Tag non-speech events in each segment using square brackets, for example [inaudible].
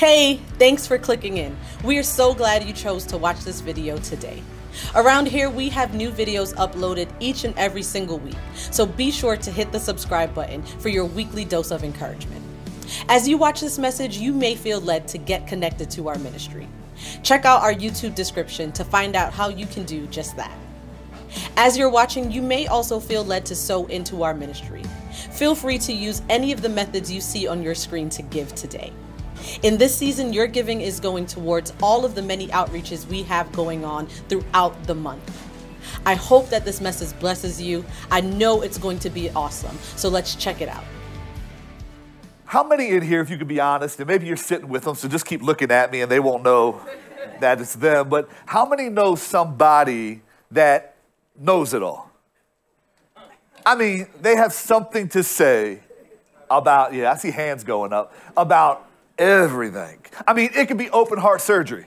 Hey, thanks for clicking in. We are so glad you chose to watch this video today. Around here, we have new videos uploaded each and every single week, so be sure to hit the subscribe button for your weekly dose of encouragement. As you watch this message, you may feel led to get connected to our ministry. Check out our YouTube description to find out how you can do just that. As you're watching, you may also feel led to sow into our ministry. Feel free to use any of the methods you see on your screen to give today. In this season, your giving is going towards all of the many outreaches we have going on throughout the month. I hope that this message blesses you. I know it's going to be awesome. So let's check it out. How many in here, if you could be honest, and maybe you're sitting with them, so just keep looking at me and they won't know [laughs] that it's them, but how many know somebody that knows it all? I mean, they have something to say about, yeah, I see hands going up, about everything. I mean, it could be open heart surgery.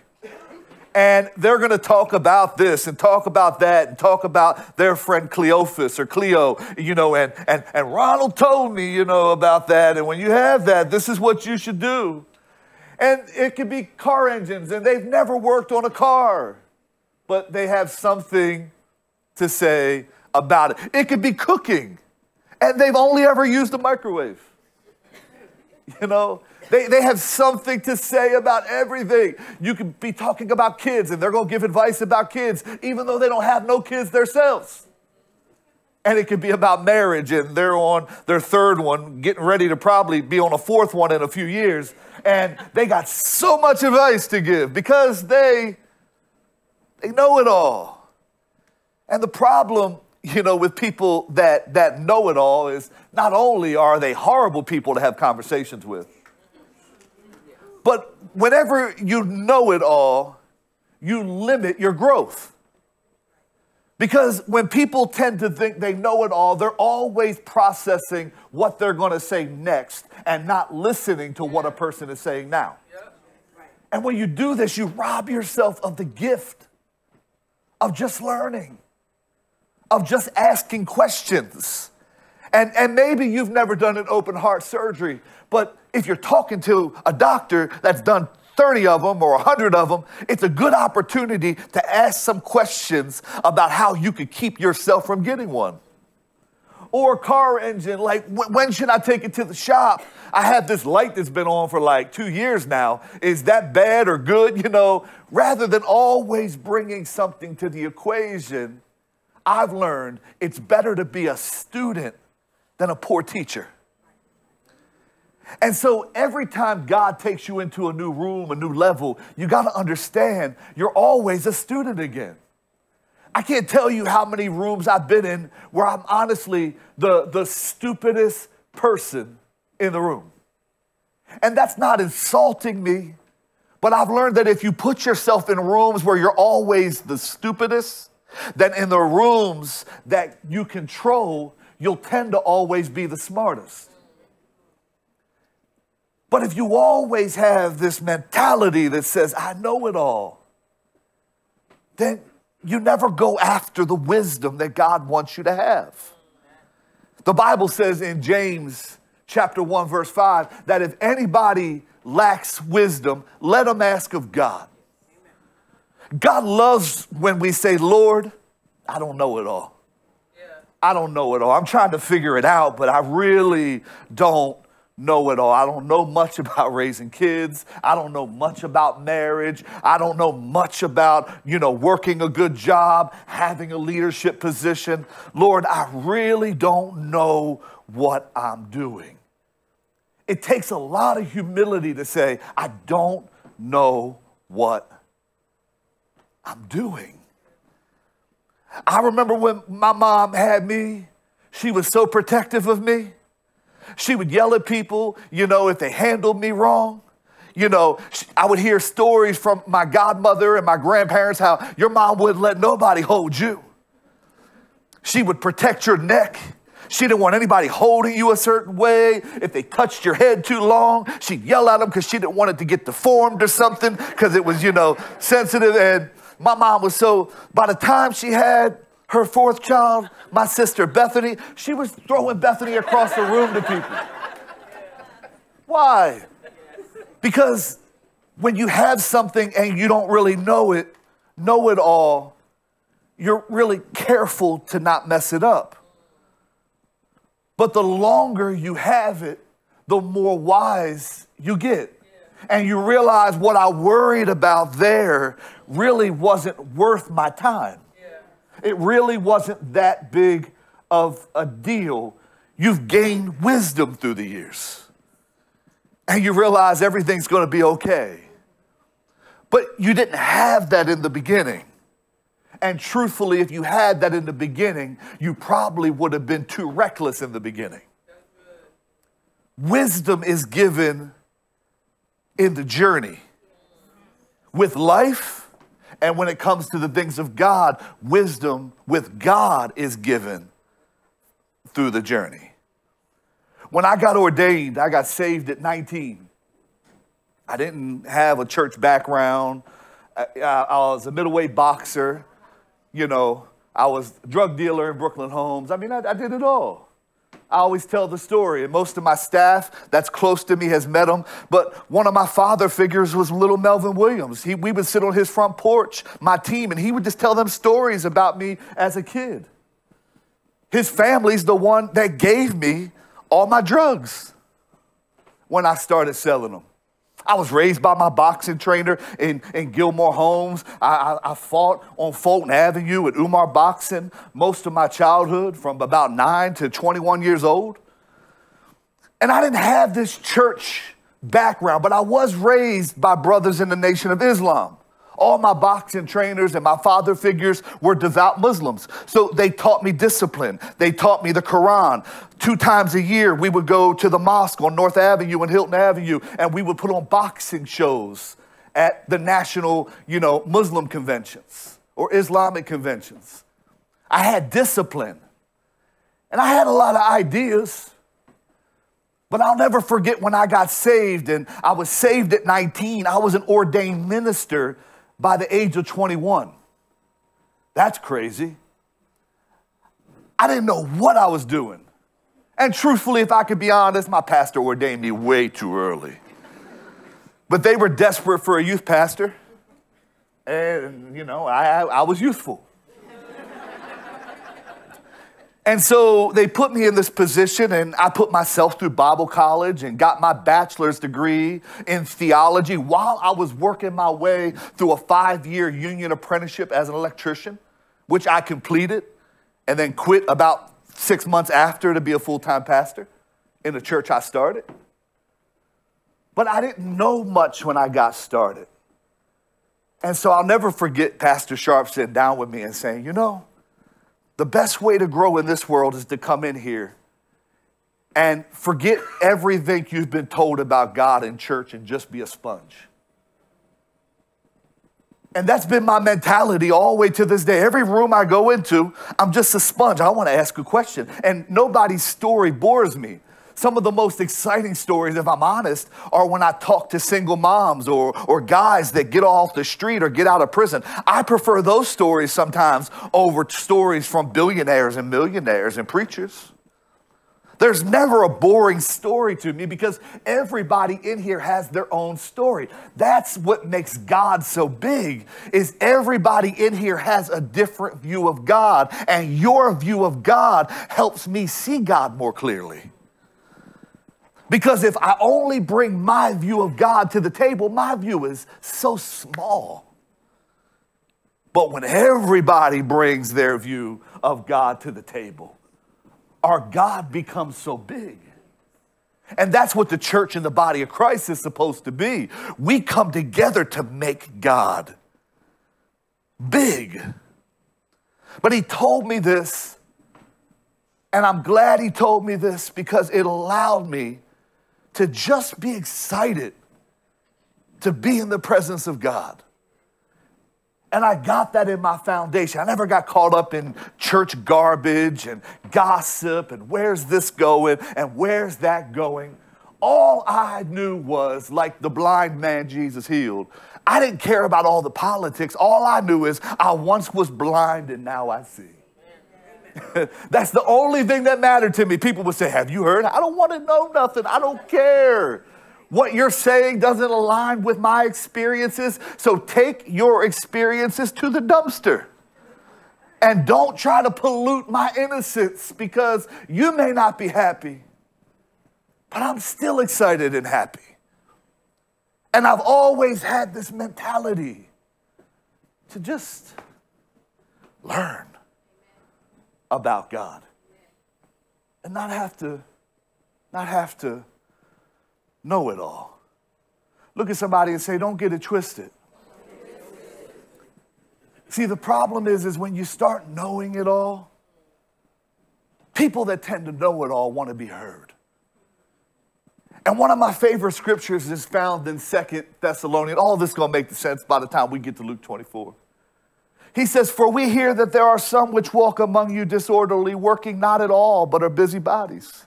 And they're going to talk about this and talk about that and talk about their friend Cleophas or Cleo, you know, and, and, and Ronald told me, you know, about that. And when you have that, this is what you should do. And it could be car engines, and they've never worked on a car, but they have something to say about it. It could be cooking, and they've only ever used a microwave. [laughs] You know, they, they have something to say about everything. You could be talking about kids, and they're going to give advice about kids, even though they don't have no kids themselves. And it could be about marriage, and they're on their third one, getting ready to probably be on a fourth one in a few years. And they got so much advice to give because they, they know it all. And the problem, you know, with people that, that know it all is not only are they horrible people to have conversations with, but whenever you know it all, you limit your growth. Because when people tend to think they know it all, they're always processing what they're going to say next and not listening to what a person is saying now. And when you do this, you rob yourself of the gift of just learning, of just asking questions. And, and maybe you've never done an open heart surgery, but if you're talking to a doctor that's done 30 of them or 100 of them, it's a good opportunity to ask some questions about how you could keep yourself from getting one. Or a car engine, like when should I take it to the shop? I have this light that's been on for like two years now. Is that bad or good? [laughs] You know, rather than always bringing something to the equation, I've learned it's better to be a student than a poor teacher. And so every time God takes you into a new room, a new level, you got to understand you're always a student again. I can't tell you how many rooms I've been in where I'm honestly the, the stupidest person in the room. And that's not insulting me, but I've learned that if you put yourself in rooms where you're always the stupidest, then in the rooms that you control, you'll tend to always be the smartest. But if you always have this mentality that says, I know it all, then you never go after the wisdom that God wants you to have. The Bible says in James chapter 1 verse 5 that if anybody lacks wisdom, let him ask of God. God loves when we say, Lord, I don't know it all. I don't know it all. I'm trying to figure it out, but I really don't know it all. I don't know much [laughs] about raising kids. I don't know much about marriage. I don't know much about, you know, working a good job, having a leadership position. Lord, I really don't know what I'm doing. It takes a lot of humility to say, I don't know what I'm doing. I remember when my mom had me, she was so protective of me. She would yell at people, you know, if they handled me wrong. You know, I would hear stories from my godmother and my grandparents how your mom wouldn't let nobody hold you. She would protect your neck. She didn't want anybody holding you a certain way. If they touched your head too long, she'd yell at them because she didn't want it to get deformed or something because it was, you know, sensitive. And my mom was so, by the time she had her fourth child, my sister Bethany, she was throwing Bethany across the room to people. Why? Because when you have something and you don't really know it, know it all, you're really careful to not mess it up. But the longer you have it, the more wise you get. And you realize what I worried about there really wasn't worth my time. It really wasn't that big of a deal. You've gained wisdom through the years. And you realize everything's going to be okay. But you didn't have that in the beginning. And truthfully, if you had that in the beginning, you probably would have been too reckless in the beginning. Wisdom is given in the journey. With life, and when it comes to the things of God, wisdom with God is given through the journey. When I got ordained, I got saved at 19. I didn't have a church background. I, I was a middleweight boxer you know, I was a drug dealer in Brooklyn Homes. I mean, I, I did it all. I always tell the story, and most of my staff that's close to me has met him. But one of my father figures was little Melvin Williams. He, we would sit on his front porch, my team, and he would just tell them stories about me as a kid. His family's the one that gave me all my drugs when I started selling them. I was raised by my boxing trainer in, in Gilmor Homes. I, I, I, fought on Fulton Avenue at Umar Boxing most of my childhood from about 9 to 21 years old. And I didn't have this church background, but I was raised by brothers in the Nation of Islam. All my boxing trainers and my father figures were devout Muslims. So they taught me discipline. They taught me the Quran. Two times a year, we would go to the mosque on North Avenue and Hilton Avenue, and we would put on boxing shows at the national, you know, Muslim conventions or Islamic conventions. I had discipline. And I had a lot of ideas. But I'll never forget when I got saved, and I was saved at 19. I was an ordained minister by the age of 21. That's crazy. I didn't know what I was doing. And truthfully, if I could be honest, my pastor ordained me way too early. But they were desperate for a youth pastor. And, you know, I, I was youthful. And so they put me in this position, and I put myself through Bible college and got my bachelor's degree in theology while I was working my way through a five year union apprenticeship as an electrician, which I completed and then quit about six months after to be a full time pastor in the church I started. But I didn't know much when I got started. And so I'll never forget Pastor Sharp sitting down with me and saying, You know, the best way to grow in this world is to come in here and forget everything you've been told about God in church and just be a sponge. And that's been my mentality all the way to this day. Every room I go into, I'm just a sponge. I want to ask a question. And nobody's story bores me. Some of the most exciting stories, if I'm honest, are when I talk to single moms or, or guys that get off the street or get out of prison. I prefer those stories sometimes over stories from billionaires and millionaires and preachers. There's never a boring story to me because everybody in here has their own story. That's what makes God so big is everybody in here has a different view of God and your view of God helps me see God more clearly. Because if I only bring my view of God to the table, my view is so small. But when everybody brings their view of God to the table, our God becomes so big. And that's what the church and the body of Christ is supposed to be. We come together to make God big. But he told me this, and I'm glad he told me this because it allowed me to just be excited to be in the presence of God. And I got that in my foundation. I never got caught up in church garbage and gossip and where's this going and where's that going. All I knew was like the blind man Jesus healed. I didn't care about all the politics. All I knew is I once was blind and now I see. [laughs] That's the only thing that mattered to me. People would say, Have you heard? I don't want to know nothing. I don't care. What you're saying doesn't align with my experiences, so take your experiences to the dumpster. And don't try to pollute my innocence because you may not be happy, but I'm still excited and happy. And I've always had this mentality to just learn about God and not have to not have to know it all. Look at somebody and say, don't get it twisted. See, the problem is, is when you start knowing it all, people that tend to know it all want to be heard. And one of my favorite scriptures is found in Second Thessalonians. All this is going to make sense by the time we get to Luke 24. He says, For we hear that there are some which walk among you disorderly, working not at all, but are busybodies.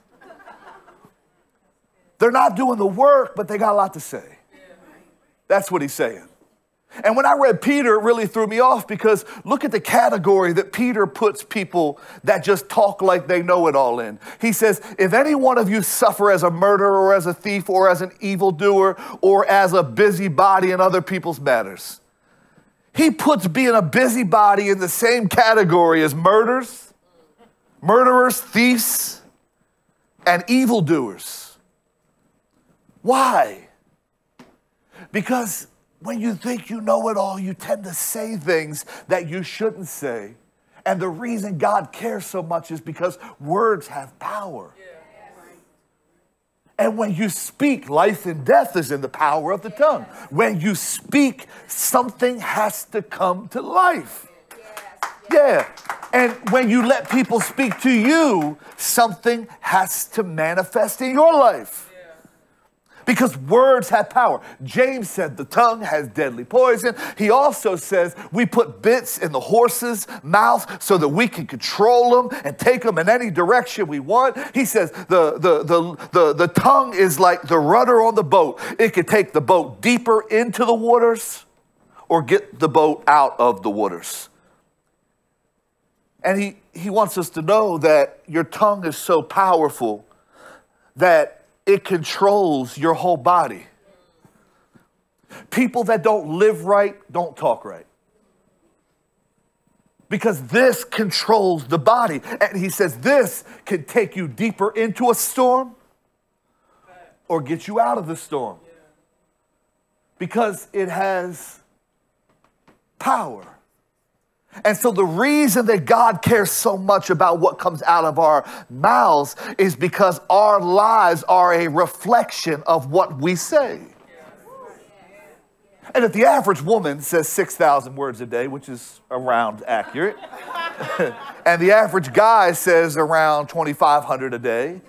They're not doing the work, but they got a lot to say. That's what he's saying. And when I read Peter, it really threw me off because look at the category that Peter puts people that just talk like they know it all in. He says, If any one of you suffer as a murderer or as a thief or as an evildoer or as a busybody in other people's matters, he puts being a busybody in the same category as murders, murderers, thieves, and evildoers. Why? Because when you think you know it all, you tend to say things that you shouldn't say. And the reason God cares so much is because words have power. And when you speak, life and death is in the power of the tongue. When you speak, something has to come to life. Yeah. And when you let people speak to you, something has to manifest in your life because words have power. James said the tongue has deadly poison. He also says we put bits in the horse's mouth so that we can control them and take them in any direction we want. He says the, the, the, the, the tongue is like the rudder on the boat, it can take the boat deeper into the waters or get the boat out of the waters. And he, he wants us to know that your tongue is so powerful that it controls your whole body. People that don't live right don't talk right. Because this controls the body. And he says this can take you deeper into a storm or get you out of the storm. Because it has power. And so, the reason that God cares so much about what comes out of our mouths is because our lives are a reflection of what we say. And if the average woman says 6,000 words a day, which is around accurate, [laughs] and the average guy says around 2,500 a day,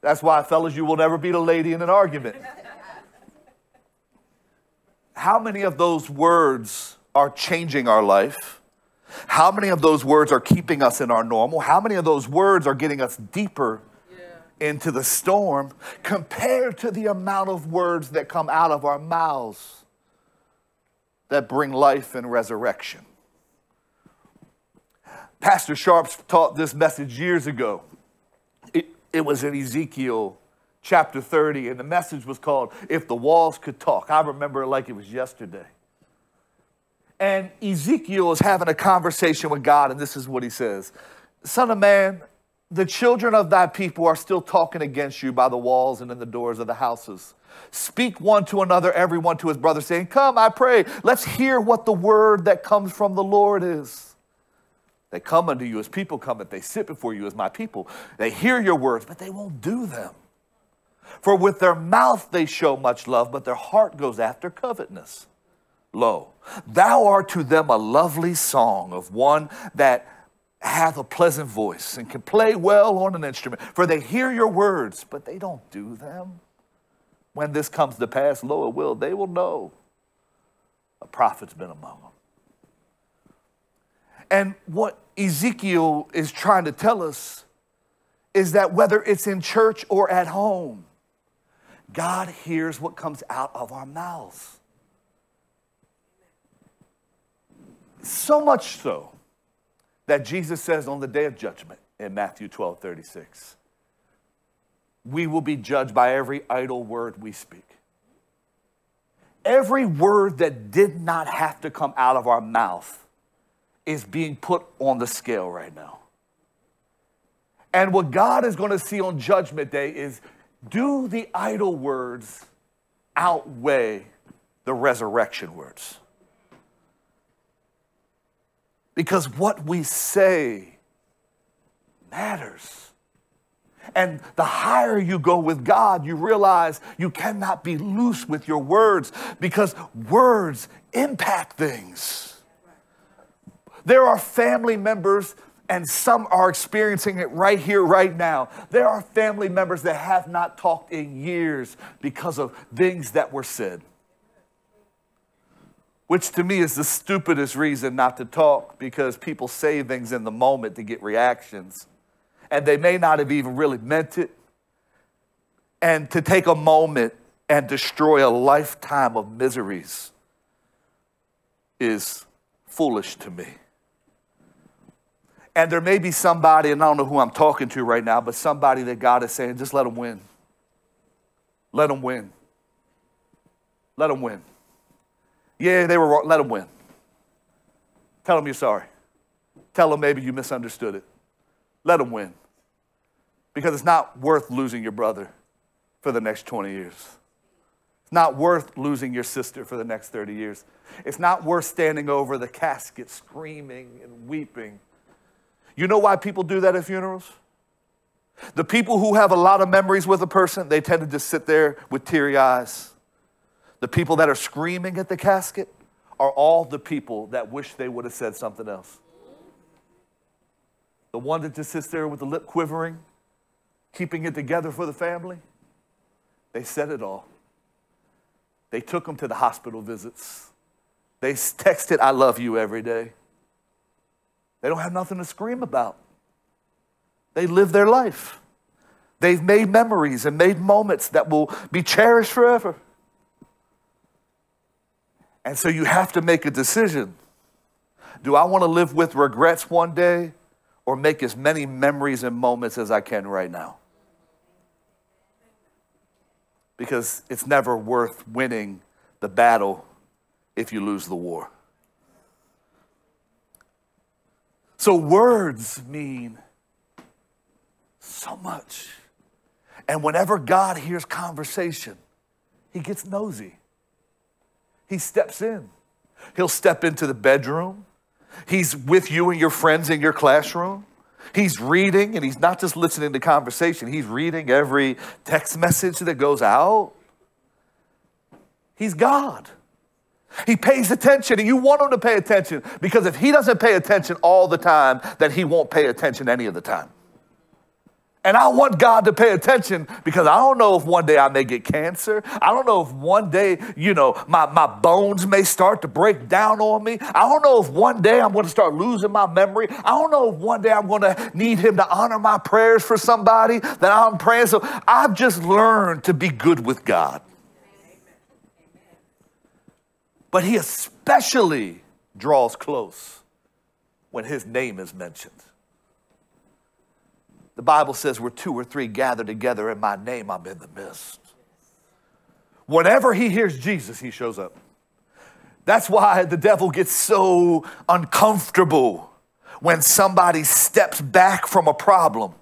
that's why, fellas, you will never beat a lady in an argument. How many of those words are changing our life? How many of those words are keeping us in our normal? How many of those words are getting us deeper yeah. into the storm compared to the amount of words that come out of our mouths that bring life and resurrection? Pastor Sharps taught this message years ago. It, it was in Ezekiel chapter 30, and the message was called If the Walls Could Talk. I remember it like it was yesterday. And Ezekiel is having a conversation with God, and this is what he says Son of man, the children of thy people are still talking against you by the walls and in the doors of the houses. Speak one to another, everyone to his brother, saying, Come, I pray, let's hear what the word that comes from the Lord is. They come unto you as people come, but they sit before you as my people. They hear your words, but they won't do them. For with their mouth they show much love, but their heart goes after covetousness. Lo, thou art to them a lovely song of one that hath a pleasant voice and can play well on an instrument. For they hear your words, but they don't do them. When this comes to pass, lo, it will, they will know a prophet's been among them. And what Ezekiel is trying to tell us is that whether it's in church or at home, God hears what comes out of our mouths. So much so that Jesus says on the day of judgment in Matthew 12 36, we will be judged by every idle word we speak. every word that did not have to come out of our mouth is being put on the scale right now. And what God is going to see on Judgment Day is do the idle words outweigh the resurrection words? Because what we say matters. And the higher you go with God, you realize you cannot be loose with your words because words impact things. There are family members, and some are experiencing it right here, right now. There are family members that have not talked in years because of things that were said. Which to me is the stupidest reason not to talk because people say things in the moment to get reactions and they may not have even really meant it. And to take a moment and destroy a lifetime of miseries is foolish to me. And there may be somebody, and I don't know who I'm talking to right now, but somebody that God is saying, just let them win. Let them win. Let them win. Yeah, they were wrong. Let them win. Tell them you're sorry. Tell them maybe you misunderstood it. Let them win. Because it's not worth losing your brother for the next 20 years. It's not worth losing your sister for the next 30 years. It's not worth standing over the casket screaming and weeping. You know why people do that at funerals? The people who have a lot of memories with a person, they tend to just sit there with teary eyes. The people that are screaming at the casket are all the people that wish they would have said something else. The one that just sits there with the lip quivering, keeping it together for the family, they said it all. They took them to the hospital visits. They texted, I love you every day. They don't have nothing to scream about. They live their life. They've made memories and made moments that will be cherished forever. And so you have to make a decision. Do I want to live with regrets one day or make as many memories and moments as I can right now? Because it's never worth winning the battle if you lose the war. So words mean so much. And whenever God hears conversation, he gets nosy. He steps in. He'll step into the bedroom. He's with you and your friends in your classroom. He's reading, and he's not just listening to conversation, he's reading every text message that goes out. He's God. He pays attention, and you want him to pay attention because if he doesn't pay attention all the time, then he won't pay attention any of the time. And I want God to pay attention because I don't know if one day I may get cancer. I don't know if one day, you know, my, my bones may start to break down on me. I don't know if one day I'm going to start losing my memory. I don't know if one day I'm going to need Him to honor my prayers for somebody that I'm praying. So I've just learned to be good with God. But He especially draws close when His name is mentioned. The Bible says, where two or three gather together in my name, I'm in the midst. Whenever he hears Jesus, he shows up. That's why the devil gets so uncomfortable when somebody steps back from a problem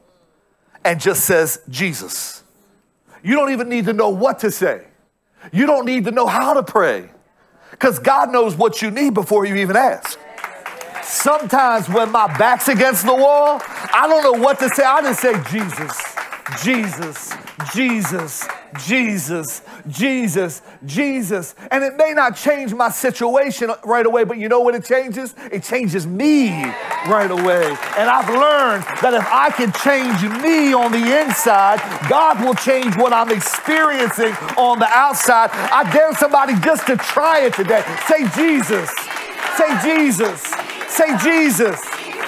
and just says, Jesus. You don't even need to know what to say. You don't need to know how to pray because God knows what you need before you even ask. Sometimes when my back's against the wall, I don't know what to say. I just say, Jesus, Jesus, Jesus, Jesus, Jesus, Jesus. And it may not change my situation right away, but you know what it changes? It changes me right away. And I've learned that if I can change me on the inside, God will change what I'm experiencing on the outside. I dare somebody just to try it today. Say, Jesus. Say, Jesus. Say Jesus.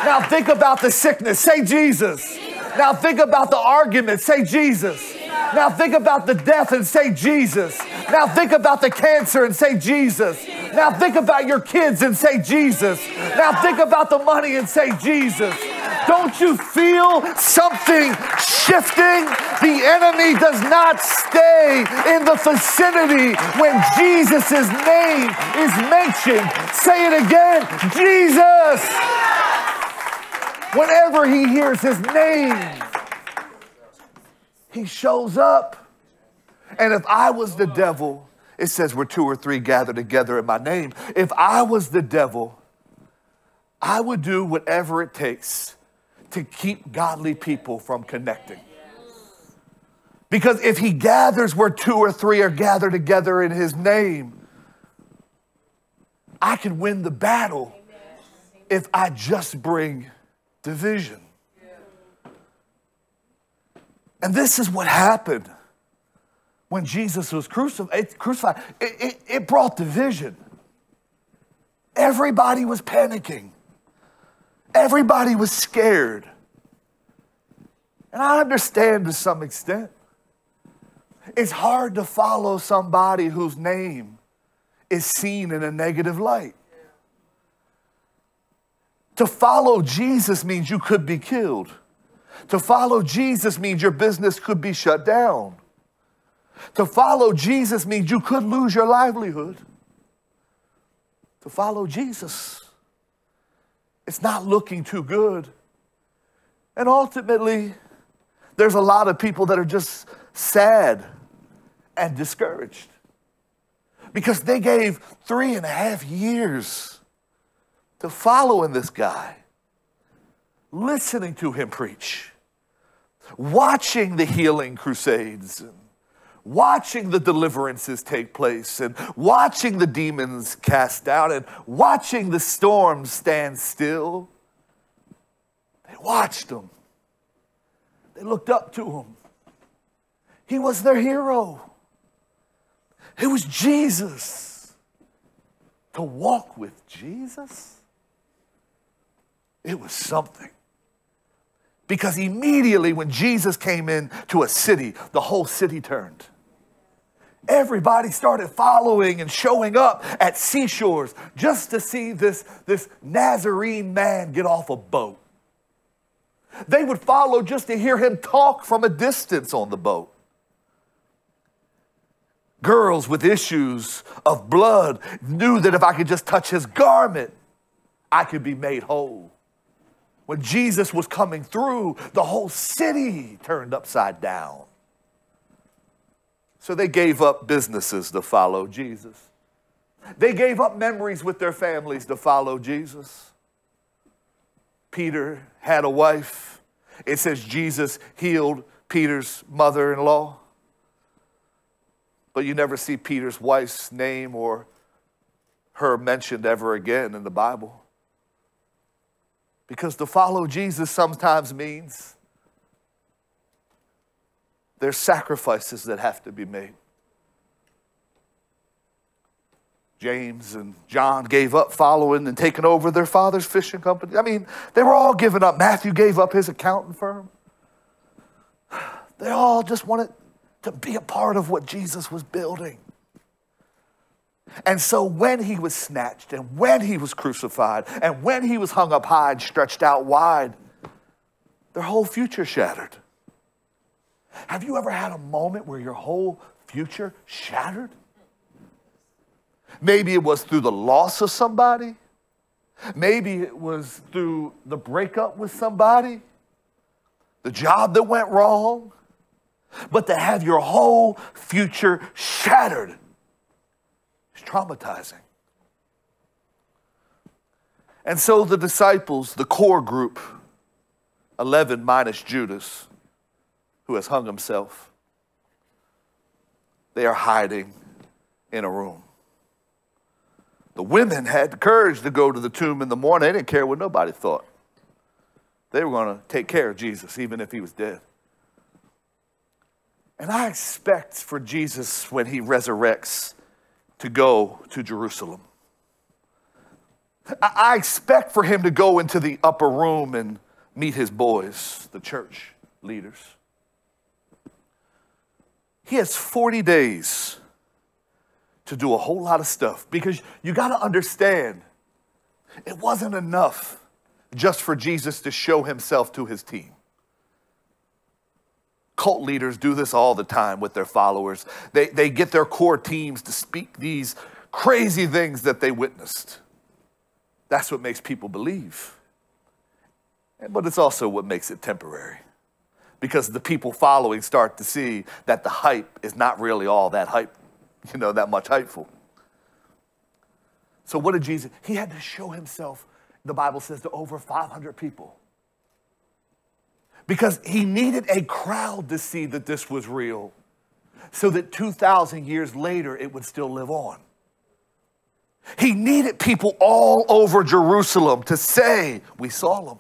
Now think about the sickness. Say Jesus. Now think about the argument. Say Jesus. Now think about the death and say Jesus. Now think about the cancer and say Jesus. Now think about your kids and say Jesus. Now think about the money and say Jesus. Don't you feel something shifting? The enemy does not stay in the vicinity when Jesus' name is mentioned. Say it again Jesus. Whenever he hears his name, he shows up. And if I was the devil, it says where two or three gather together in my name. If I was the devil, I would do whatever it takes to keep godly people from connecting. Because if he gathers where two or three are gathered together in his name, I can win the battle if I just bring division. And this is what happened when Jesus was crucified. It, it, it brought division. Everybody was panicking. Everybody was scared. And I understand to some extent. It's hard to follow somebody whose name is seen in a negative light. To follow Jesus means you could be killed. To follow Jesus means your business could be shut down. To follow Jesus means you could lose your livelihood. To follow Jesus it's not looking too good. And ultimately, there's a lot of people that are just sad and discouraged because they gave three and a half years to following this guy, listening to him preach, watching the healing crusades watching the deliverances take place and watching the demons cast out and watching the storms stand still. They watched him. They looked up to him. He was their hero. It was Jesus. To walk with Jesus, it was something. Because immediately when Jesus came into a city, the whole city turned. Everybody started following and showing up at seashores just to see this, this Nazarene man get off a boat. They would follow just to hear him talk from a distance on the boat. Girls with issues of blood knew that if I could just touch his garment, I could be made whole. When Jesus was coming through, the whole city turned upside down. So they gave up businesses to follow Jesus. They gave up memories with their families to follow Jesus. Peter had a wife. It says Jesus healed Peter's mother in law. But you never see Peter's wife's name or her mentioned ever again in the Bible. Because to follow Jesus sometimes means there's sacrifices that have to be made. James and John gave up following and taking over their father's fishing company. I mean, they were all giving up. Matthew gave up his accounting firm. They all just wanted to be a part of what Jesus was building. And so when he was snatched and when he was crucified and when he was hung up high and stretched out wide, their whole future shattered. Have you ever had a moment where your whole future shattered? Maybe it was through the loss of somebody. Maybe it was through the breakup with somebody, the job that went wrong. But to have your whole future shattered traumatizing. And so the disciples, the core group, 11 minus Judas, who has hung himself. They are hiding in a room. The women had the courage to go to the tomb in the morning. They didn't care what nobody thought. They were going to take care of Jesus, even if he was dead. And I expect for Jesus, when he resurrects, to go to Jerusalem. I expect for him to go into the upper room and meet his boys, the church leaders. He has 40 days to do a whole lot of stuff because you got to understand it wasn't enough just for Jesus to show himself to his team. Cult leaders do this all the time with their followers. They, they get their core teams to speak these crazy things that they witnessed. That's what makes people believe. But it's also what makes it temporary. Because the people following start to see that the hype is not really all that hype, [laughs] you know, that much hypeful. So, what did Jesus? He had to show himself, the Bible says, to over 500 people. Because he needed a crowd to see that this was real, so that 2,000 years later it would still live on. He needed people all over Jerusalem to say, We saw them.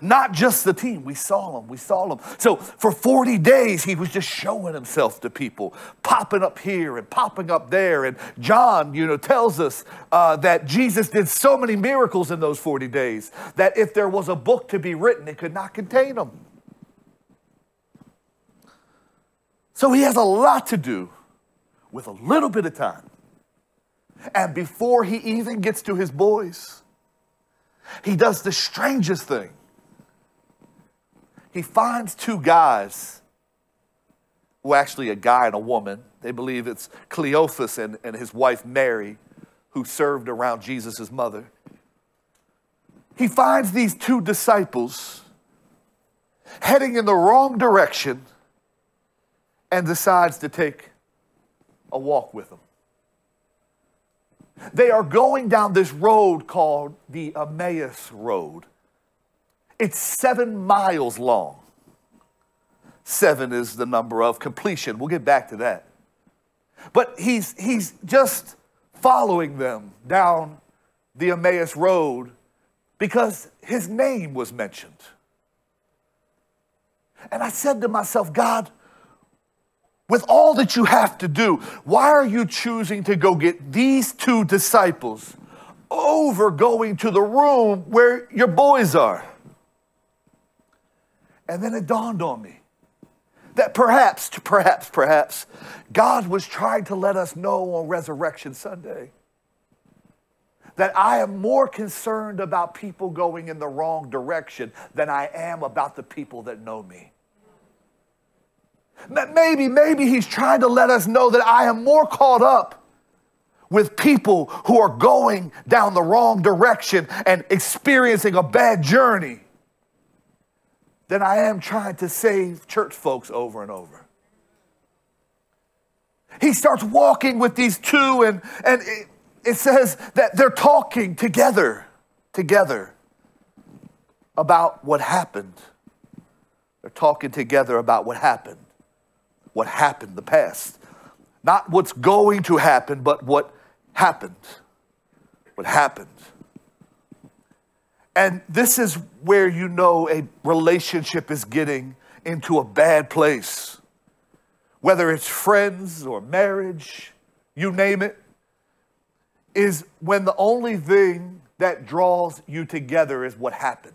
Not just the team, we saw him, we saw him. So for 40 days, he was just showing himself to people, popping up here and popping up there. And John, you know, tells us uh, that Jesus did so many miracles in those 40 days that if there was a book to be written, it could not contain them. So he has a lot to do with a little bit of time. And before he even gets to his boys, he does the strangest thing he finds two guys, well, actually, a guy and a woman. They believe it's Cleophas and, and his wife Mary, who served around Jesus' mother. He finds these two disciples heading in the wrong direction and decides to take a walk with them. They are going down this road called the Emmaus Road. It's seven miles long. Seven is the number of completion. We'll get back to that. But he's, he's just following them down the Emmaus Road because his name was mentioned. And I said to myself, God, with all that you have to do, why are you choosing to go get these two disciples over going to the room where your boys are? And then it dawned on me that perhaps, perhaps, perhaps, God was trying to let us know on Resurrection Sunday that I am more concerned about people going in the wrong direction than I am about the people that know me. Maybe, maybe he's trying to let us know that I am more caught up with people who are going down the wrong direction and experiencing a bad journey than I am trying to save church folks over and over. He starts walking with these two, and, and it, it says that they're talking together, together about what happened. They're talking together about what happened, what happened, the past. Not what's going to happen, but what happened. What happened. And this is where you know a relationship is getting into a bad place. Whether it's friends or marriage, you name it, is when the only thing that draws you together is what happened.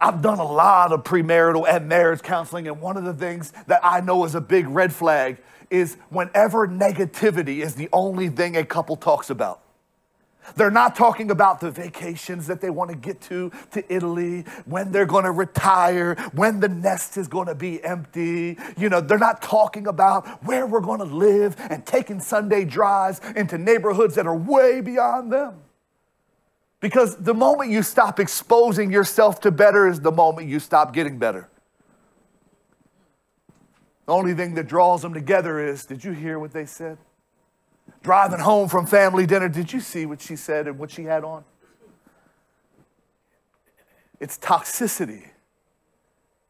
I've done a lot of premarital and marriage counseling, and one of the things that I know is a big red flag is whenever negativity is the only thing a couple talks about. They're not talking about the vacations that they want to get to to Italy, when they're going to retire, when the nest is going to be empty. You know, they're not talking about where we're going to live and taking Sunday drives into neighborhoods that are way beyond them. Because the moment you stop exposing yourself to better is the moment you stop getting better. The only thing that draws them together is did you hear what they said? Driving home from family dinner. Did you see what she said and what she had on? It's toxicity.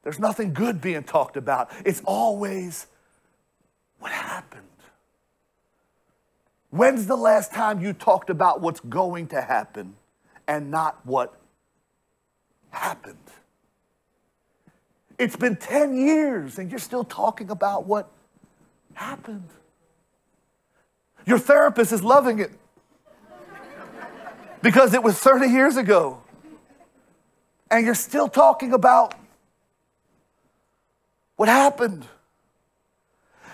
There's nothing good being talked about. It's always what happened. When's the last time you talked about what's going to happen and not what happened? It's been 10 years and you're still talking about what happened. Your therapist is loving it because it was 30 years ago. And you're still talking about what happened.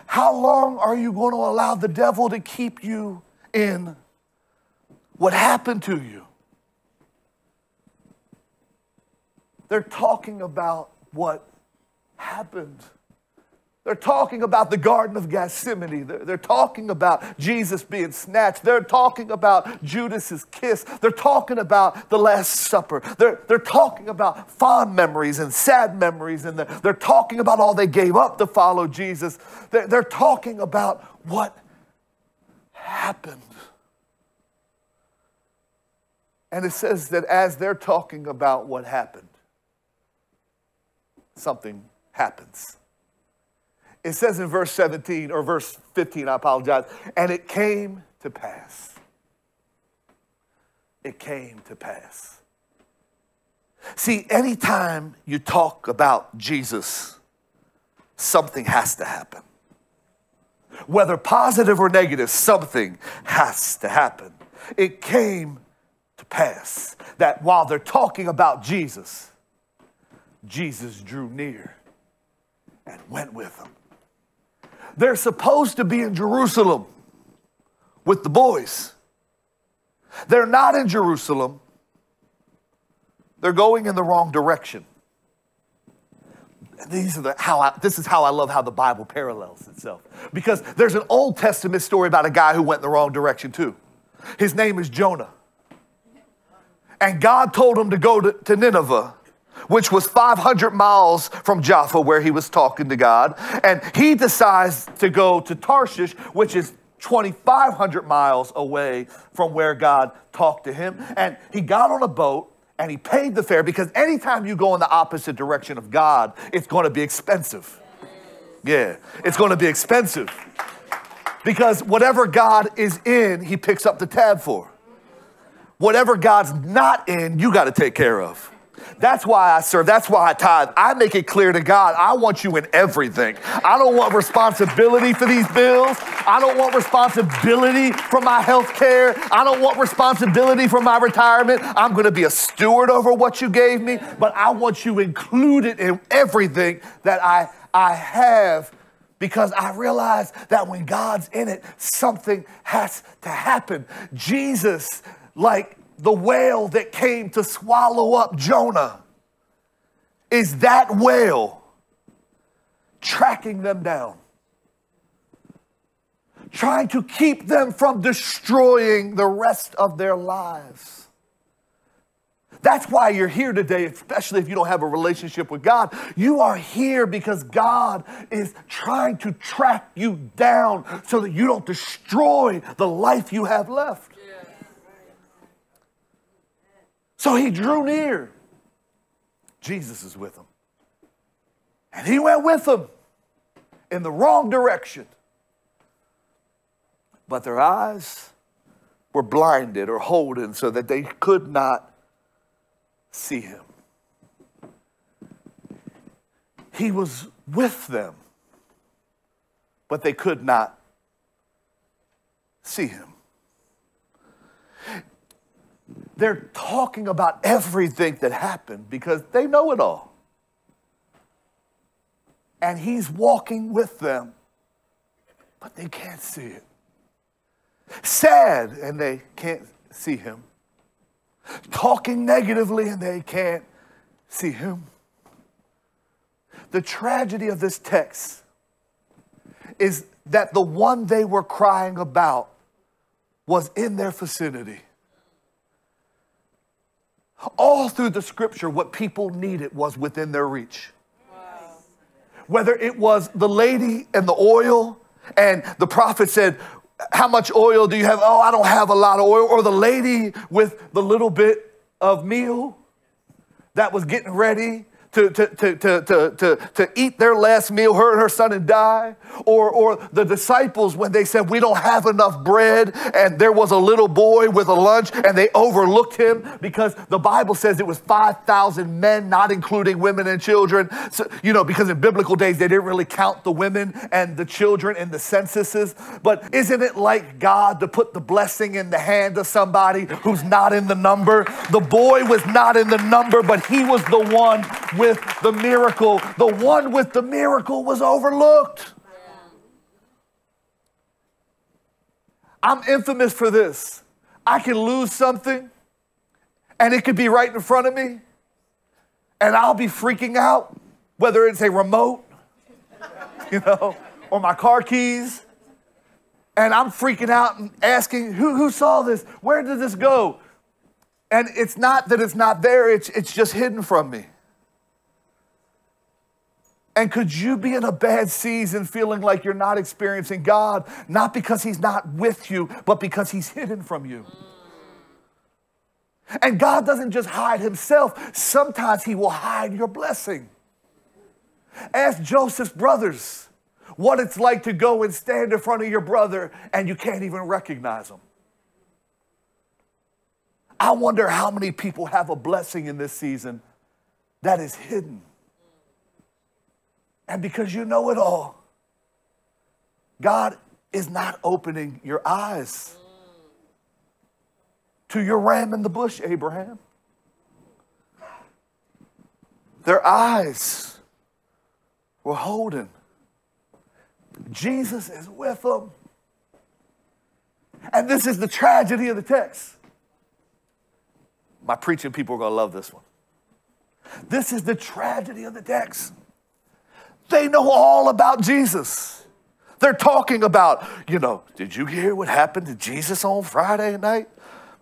How long are you going to allow the devil to keep you in what happened to you? They're talking about what happened. They're talking about the Garden of Gethsemane. They're, they're, talking about Jesus being snatched. They're talking about Judas's kiss. They're talking about the Last Supper. They're, they're talking about fond memories and sad memories. And they're, they're talking about all they gave up to follow Jesus. They're, they're talking about what happened. And it says that as they're talking about what happened, something happens. It says in verse 17 or verse 15, I apologize, and it came to pass. It came to pass. See, anytime you talk about Jesus, something has to happen. Whether positive or negative, something has to happen. It came to pass that while they're talking about Jesus, Jesus drew near and went with them. They're supposed to be in Jerusalem with the boys. They're not in Jerusalem. They're going in the wrong direction. These are the, how I, this is how I love how the Bible parallels itself. Because there's an Old Testament story about a guy who went in the wrong direction too. His name is Jonah. And God told him to go to, to Nineveh which was 500 miles from Jaffa, where he was talking to God. And he decides to go to Tarshish, which is 2,500 miles away from where God talked to him. And he got on a boat and he paid the fare because anytime you go in the opposite direction of God, it's going to be expensive. Yeah, it's going to be expensive. Because whatever God is in, he picks up the tab for. Whatever God's not in, you got to take care of. That's why I serve. That's why I tithe. I make it clear to God, I want you in everything. I don't want responsibility for these bills. I don't want responsibility for my health care. I don't want responsibility for my retirement. I'm going to be a steward over what you gave me, but I want you included in everything that I, I have because I realize that when God's in it, something has to happen. Jesus, like the whale that came to swallow up Jonah is that whale tracking them down, trying to keep them from destroying the rest of their lives. That's why you're here today, especially if you don't have a relationship with God. You are here because God is trying to track you down so that you don't destroy the life you have left. So he drew near. Jesus is with him. And he went with them in the wrong direction. But their eyes were blinded or holden so that they could not see him. He was with them, but they could not see him. They're talking about everything that happened because they know it all. And he's walking with them, but they can't see it. Sad, and they can't see him. Talking negatively, and they can't see him. The tragedy of this text is that the one they were crying about was in their vicinity. All through the scripture, what people needed was within their reach. Wow. Whether it was the lady and the oil, and the prophet said, How much oil do you have? Oh, I don't have a lot of oil. Or the lady with the little bit of meal that was getting ready to, to, to, to, to, to, eat their last meal, her and her son, and die. Or, or the disciples when they said, We don't have enough bread, and there was a little boy with a lunch, and they overlooked him because the Bible says it was 5,000 men, not including women and children. So, you know, because in biblical days, they didn't really count the women and the children in the censuses. But isn't it like God to put the blessing in the hand of somebody who's not in the number? The boy was not in the number, but he was the one with the miracle. The one with the miracle was overlooked. I'm infamous for this. I can lose something and it could be right in front of me and I'll be freaking out, whether it's a remote, [laughs] you know, or my car keys. And I'm freaking out and asking, who, who saw this? Where did this go? And it's not that it's not there, it's, it's just hidden from me. And could you be in a bad season feeling like you're not experiencing God, not because He's not with you, but because He's hidden from you? And God doesn't just hide Himself, sometimes He will hide your blessing. Ask Joseph's brothers what it's like to go and stand in front of your brother and you can't even recognize him. I wonder how many people have a blessing in this season that is hidden. And because you know it all, God is not opening your eyes to your ram in the bush, Abraham. Their eyes were holding. Jesus is with them. And this is the tragedy of the text. My preaching people are going to love this one. This is the tragedy of the text. They know all about Jesus. They're talking about, you know, did you hear what happened to Jesus on Friday night?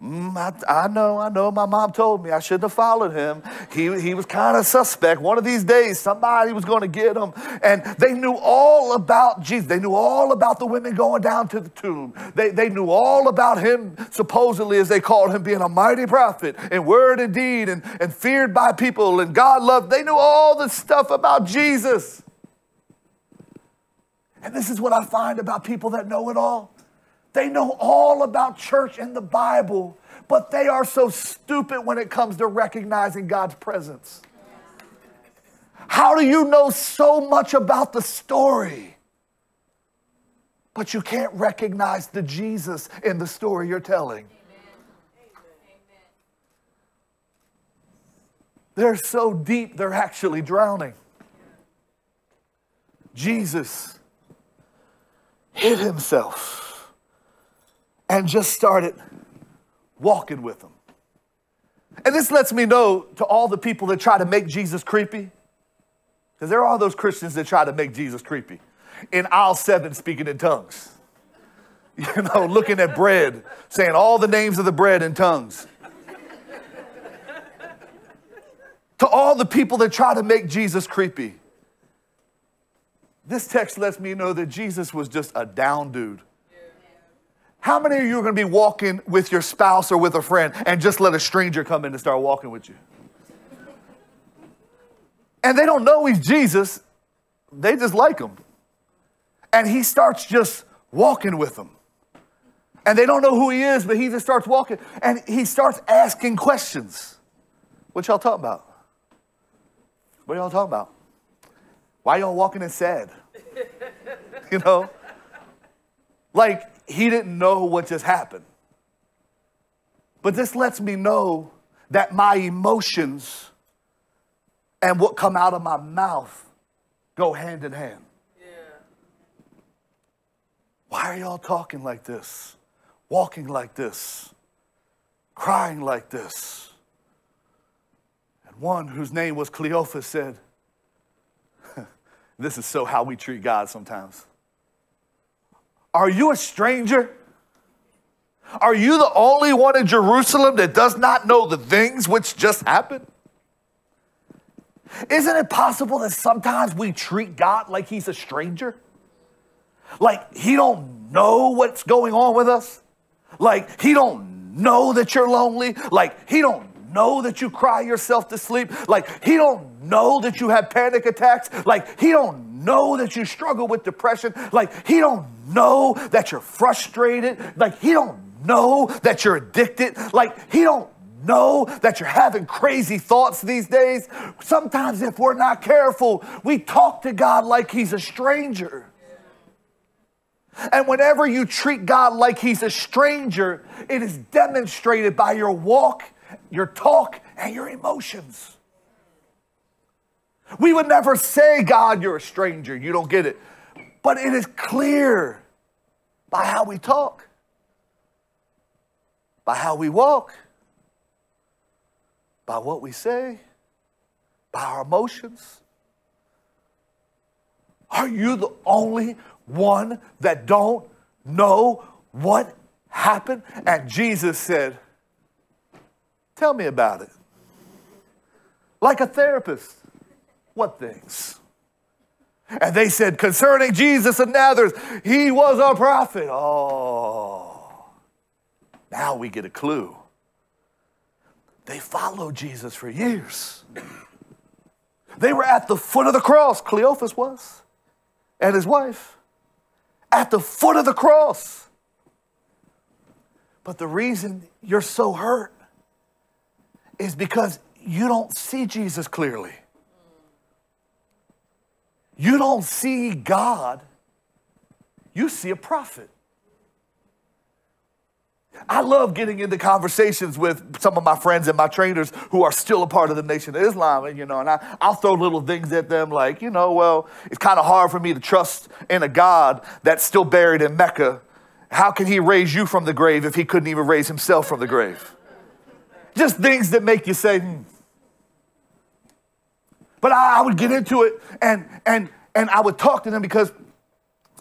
Mm, I, I, know, I know. My mom told me I shouldn't have followed him. He, he was kind of suspect. One of these days, somebody was going to get him. And they knew all about Jesus. They knew all about the women going down to the tomb. They, they knew all about him, supposedly, as they called him, being a mighty prophet in word and deed and, and feared by people and God loved. They knew all the stuff about Jesus. And this is what I find about people that know it all. They know all about church and the Bible, but they are so stupid when it comes to recognizing God's presence. How do you know so much about the story, but you can't recognize the Jesus in the story you're telling? They're so deep, they're actually drowning. Jesus hid himself and just started walking with them. And this lets me know to all the people that try to make Jesus creepy, because there are those Christians that try to make Jesus creepy. In aisle seven, speaking in tongues, [laughs] you know, looking at bread, saying all the names of the bread in tongues. to all the people that try to make Jesus creepy, this text lets me know that Jesus was just a down dude. How many of you are going to be walking with your spouse or with a friend and just let a stranger come in and start walking with you? And they don't know he's Jesus, they just like him. And he starts just walking with them. And they don't know who he is, but he just starts walking and he starts asking questions. What y'all talking about? What y'all talking about? Why y'all walking in sad? [laughs] You know? Like, he didn't know what just happened. But this lets me know that my emotions and what come out of my mouth go hand in hand. Yeah. Why are y'all talking like this? Walking like this? Crying like this? And one whose name was Cleophas said, This is so how we treat God sometimes. Are you a stranger? Are you the only one in Jerusalem that does not know the things which just happened? Isn't it possible that sometimes we treat God like he's a stranger? Like he don't know what's going on with us? Like he don't know that you're lonely? Like he don't know that you cry yourself to sleep? Like he don't know that you have panic attacks? Like he don't know that you struggle with depression. Like he don't know that you're frustrated. Like he don't know that you're addicted. Like he don't know that you're having crazy thoughts these days. Sometimes, if we're not careful, we talk to God like He's a stranger. And whenever you treat God like He's a stranger, it is demonstrated by your walk, your talk, and your emotions. We would never say, God, you're a stranger. You don't get it. But it is clear by how we talk, by how we walk, by what we say, by our emotions? Are you the only one that don't know what happened? And Jesus said, Tell me about it. Like a therapist. What things? And they said, Concerning Jesus of Nazareth, he was a prophet. Oh, now we get a clue. They followed Jesus for years. They were at the foot of the cross, Cleophas was, and his wife. At the foot of the cross. But the reason you're so hurt is because you don't see Jesus clearly. You don't see God, you see a prophet. I love getting into conversations with some of my friends and my trainers who are still a part of the Nation of Islam, and you know, and I, I'll throw little things at them like, you know, well, it's kind of hard for me to trust in a God that's still buried in Mecca. How can he raise you from the grave if he couldn't even raise himself from the grave? Just things that make you say, hmm. But I, I would get into it and and and I would talk to them because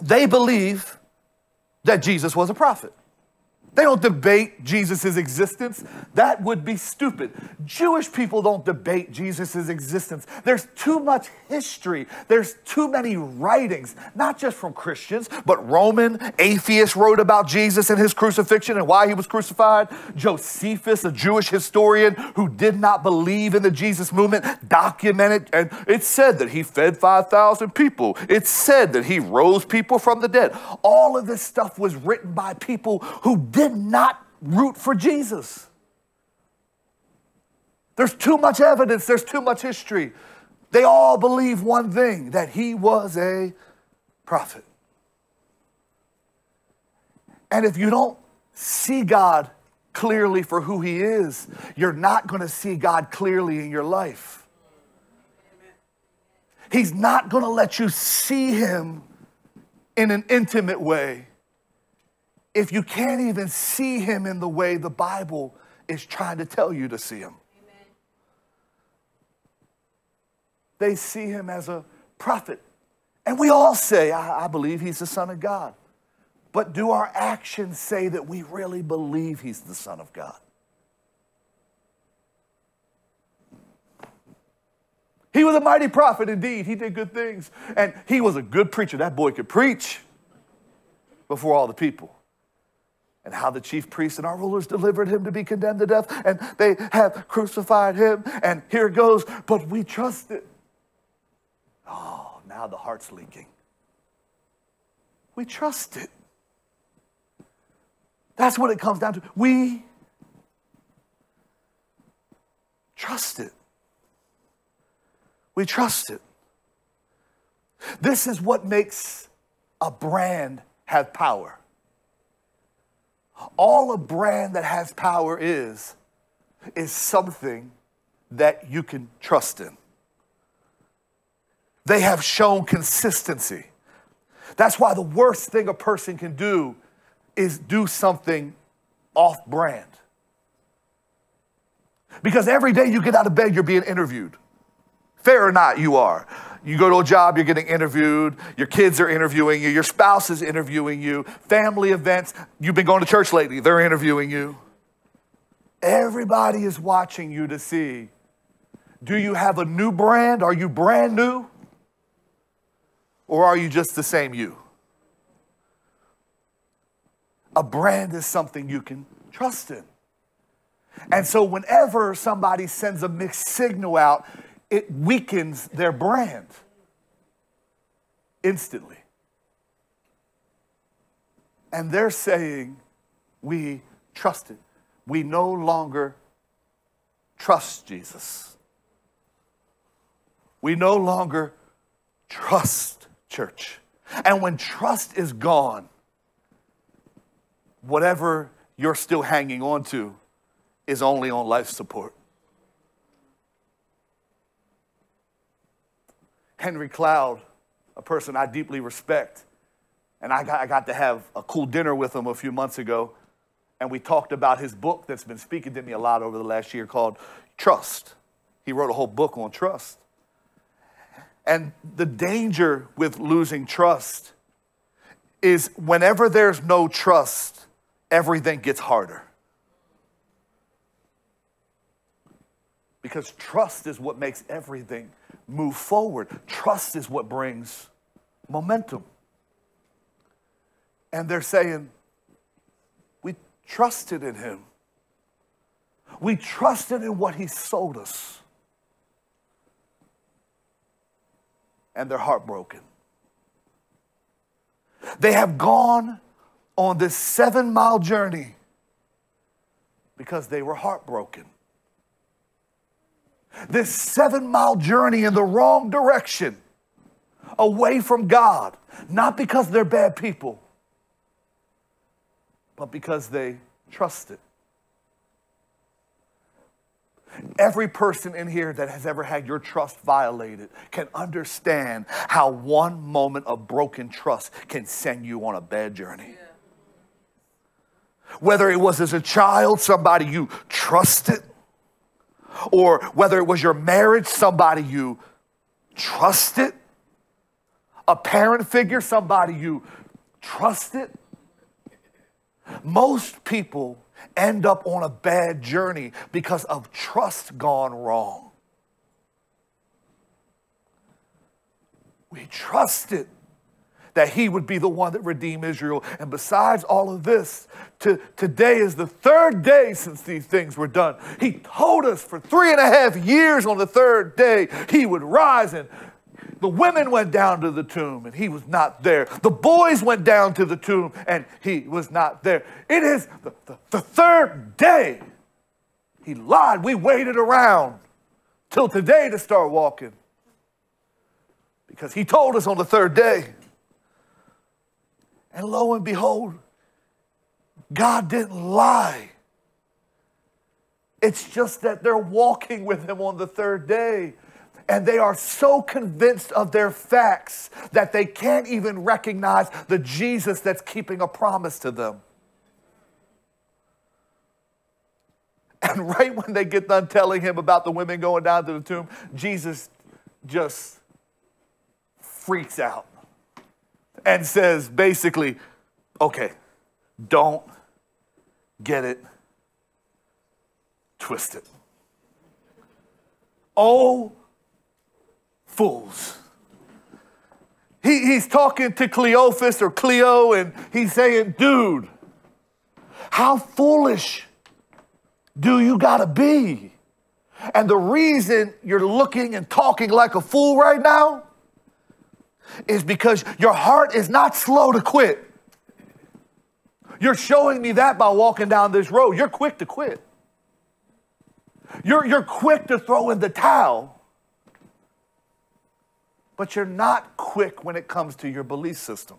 they believe that Jesus was a prophet. They don't debate Jesus' existence. That would be stupid. Jewish people don't debate Jesus' existence. There's too much history. There's too many writings, not just from Christians, but Roman atheists wrote about Jesus and his crucifixion and why he was crucified. Josephus, a Jewish historian who did not believe in the Jesus movement, documented, and it said that he fed 5,000 people. It said that he rose people from the dead. All of this stuff was written by people who did not root for Jesus. There's too much evidence, there's too much history. They all believe one thing that he was a prophet. And if you don't see God clearly for who he is, you're not going to see God clearly in your life. He's not going to let you see him in an intimate way if you can't even see him in the way the Bible is trying to tell you to see him. Amen. They see him as a prophet. And we all say, I, I believe he's the Son of God. But do our actions say that we really believe he's the Son of God? He was a mighty prophet indeed. He did good things. And he was a good preacher. That boy could preach before all the people and how the chief priests and our rulers delivered him to be condemned to death, and they have crucified him, and here goes, but we trusted. Oh, now the heart's leaking. We trust it. That's what it comes down to. We trust it. We trust it. This is what makes a brand have power. All a brand that has power is, is something that you can trust in. They have shown consistency. That's why the worst thing a person can do is do something off brand. Because every day you get out of bed, you're being interviewed. Fair or not, you are. You go to a job, you're getting interviewed, your kids are interviewing you, your spouse is interviewing you, family events, you've been going to church lately, they're interviewing you. Everybody is watching you to see do you have a new brand? Are you brand new? Or are you just the same you? A brand is something you can trust in. And so, whenever somebody sends a mixed signal out, it weakens their brand instantly. And they're saying, We trust it. We no longer trust Jesus. We no longer trust church. And when trust is gone, whatever you're still hanging on to is only on life support. Henry Cloud, a person I deeply respect, and I got, I got to have a cool dinner with him a few months ago, and we talked about his book that's been speaking to me a lot over the last year called Trust. He wrote a whole book on trust. And the danger with losing trust is whenever there's no trust, everything gets harder. Because trust is what makes everything move forward. Trust is what brings momentum. And they're saying, We trusted in him. We trusted in what he sold us. And they're heartbroken. They have gone on this seven mile journey because they were heartbroken. This seven mile journey in the wrong direction, away from God, not because they're bad people, but because they trusted. Every person in here that has ever had your trust violated can understand how one moment of broken trust can send you on a bad journey. Whether it was as a child, somebody you trusted, or whether it was your marriage, somebody you trusted, a parent figure, somebody you trusted. Most people end up on a bad journey because of trust gone wrong. We trusted that he would be the one that redeemed Israel. And besides all of this, to, today is the third day since these things were done. He told us for three and a half years on the third day he would rise and the women went down to the tomb and he was not there. The boys went down to the tomb and he was not there. It is the, the, the third day. He lied. We waited around till today to start walking because he told us on the third day. And lo and behold, God didn't lie. It's just that they're walking with him on the third day and they are so convinced of their facts that they can't even recognize the Jesus that's keeping a promise to them. And [laughs] right when they get done telling him about the women going down to the tomb, Jesus just freaks out and says basically, okay, don't get it twisted. Oh fools. He, he's talking to Cleophas or Cleo, and he's saying, dude, how foolish do you gotta be? And the reason you're looking and talking like a fool right now is because your heart is not slow to quit. You're showing me that by walking down this road. You're quick to quit. You're, you're quick to throw in the towel but you're not quick when it comes to your belief system.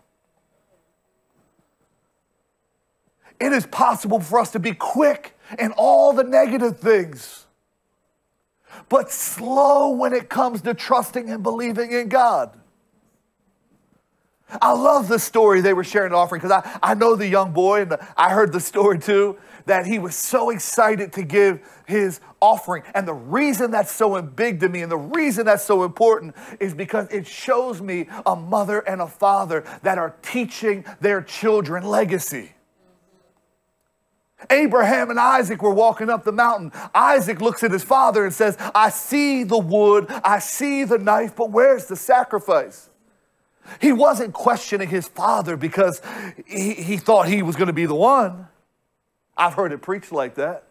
It is possible for us to be quick in all the negative things, but slow when it comes to trusting and believing in God. I love the story they were sharing the offering because I, I know the young boy and the, I heard the story too that he was so excited to give his offering. And the reason that's so big to me and the reason that's so important is because it shows me a mother and a father that are teaching their children legacy. Abraham and Isaac were walking up the mountain. Isaac looks at his father and says, I see the wood, I see the knife, but where's the sacrifice? He wasn't questioning his father because he, he thought he was going to be the one. I've heard it preached like that.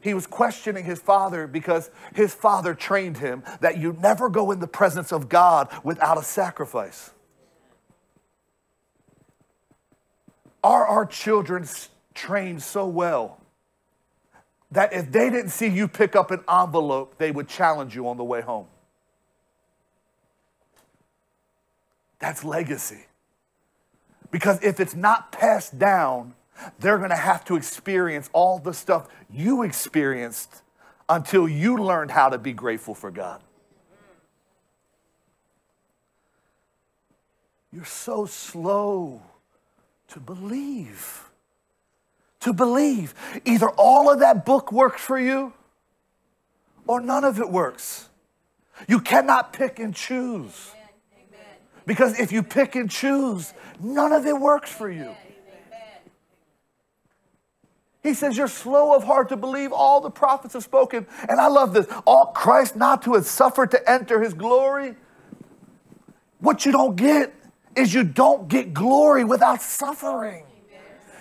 He was questioning his father because his father trained him that you never go in the presence of God without a sacrifice. Are our children trained so well that if they didn't see you pick up an envelope, they would challenge you on the way home? That's legacy. Because if it's not passed down, they're going to have to experience all the stuff you experienced until you learned how to be grateful for God. You're so slow to believe. To believe. Either all of that book works for you or none of it works. You cannot pick and choose. Because if you pick and choose, none of it works for you. He says, You're slow of heart to believe all the prophets have spoken. And I love this. All Christ not to have suffered to enter his glory? What you don't get is you don't get glory without suffering.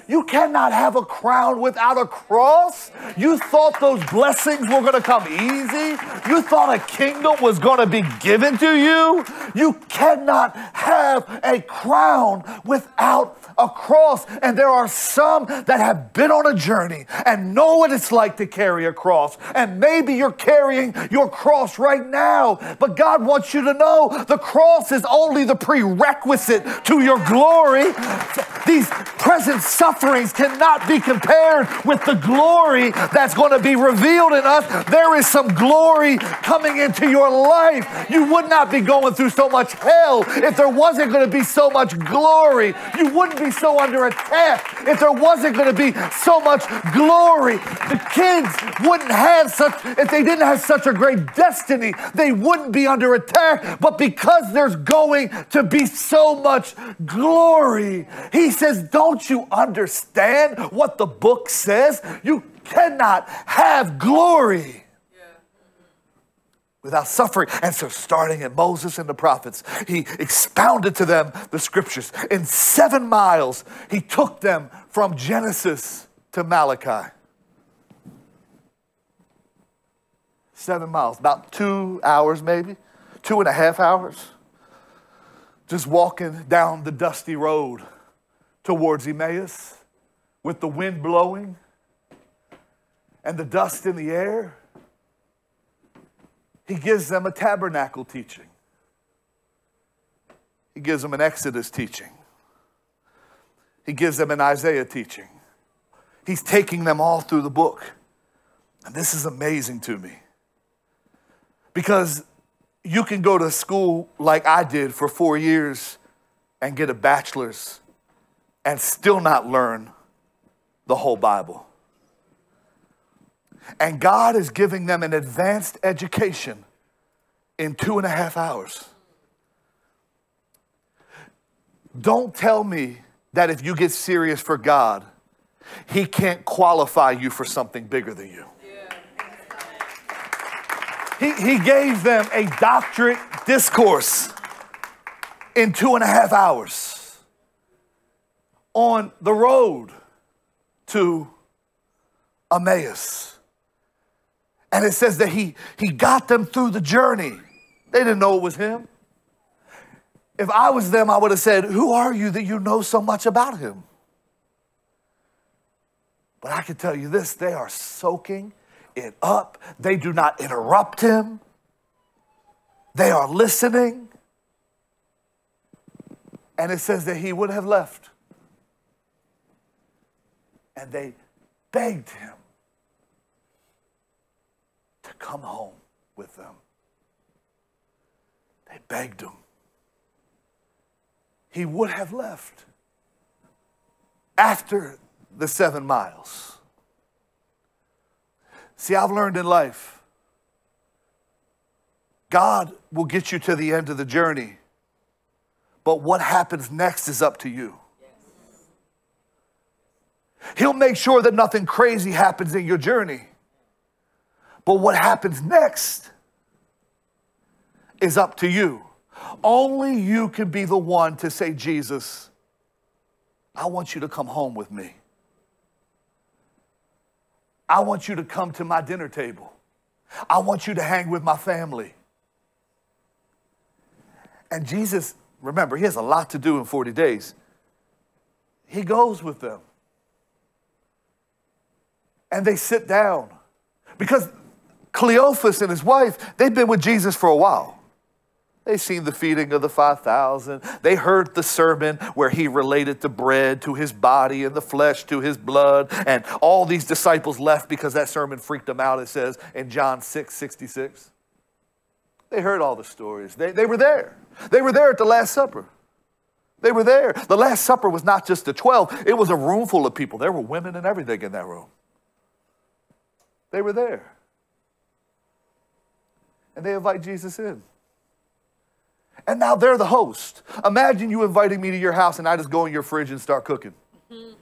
You cannot have a crown without a cross. You thought those blessings were going to come easy. You thought a kingdom was going to be given to you. You cannot have a crown without a cross. And there are some that have been on a journey and know what it's like to carry a cross. And maybe you're carrying your cross right now, but God wants you to know the cross is only the prerequisite to your glory. These present sufferings cannot be compared with the glory that's going to be revealed in us. There is some glory coming into your life. You would not be going through so much hell if there wasn't going to be so much glory. You wouldn't be so under attack if there wasn't going to be so much glory. The kids wouldn't have such, if they didn't have such a great destiny, they wouldn't be under attack. But because there's going to be so much glory, he says, Don't you understand what the book says? You cannot have glory without suffering. And so, starting at Moses and the prophets, he expounded to them the scriptures. In seven miles, he took them from Genesis to Malachi. Seven miles, about two hours maybe, two and a half hours, just walking down the dusty road towards Emmaus with the wind blowing and the dust in the air he gives them a tabernacle teaching. He gives them an Exodus teaching. He gives them an Isaiah teaching. He's taking them all through the book. And this is amazing to me. Because you can go to school like I did for four years and get a bachelor's and still not learn the whole Bible. And God is giving them an advanced education in two and a half hours. Don't tell me that if you get serious for God, He can't qualify you for something bigger than you. He, he gave them a doctorate discourse in two and a half hours on the road to Emmaus. And it says that he, he got them through the journey. They didn't know it was him. If I was them, I would have said, Who are you that you know so much about him? But I can tell you this they are soaking it up. They do not interrupt him, they are listening. And it says that he would have left. And they begged him to come home with them. They begged him. He would have left after the seven miles. See, I've learned in life, God will get you to the end of the journey, but what happens next is up to you. He'll make sure that nothing crazy happens in your journey. But what happens next is up to you. Only you can be the one to say, Jesus, I want you to come home with me. I want you to come to my dinner table. I want you to hang with my family. And Jesus, remember, he has a lot to do in 40 days. He goes with them. And they sit down because Cleophas and his wife, they've been with Jesus for a while. They seen the feeding of the 5,000. They heard the sermon where he related the bread to his body and the flesh to his blood. And all these disciples left because that sermon freaked them out, it says in John 6 66. They heard all the stories. They, they were there. They were there at the Last Supper. They were there. The Last Supper was not just the 12, it was a room full of people. There were women and everything in that room. They were there. And they invite Jesus in. And now they're the host. Imagine you inviting me to your house and I just go in your fridge and start cooking. Mm-hmm.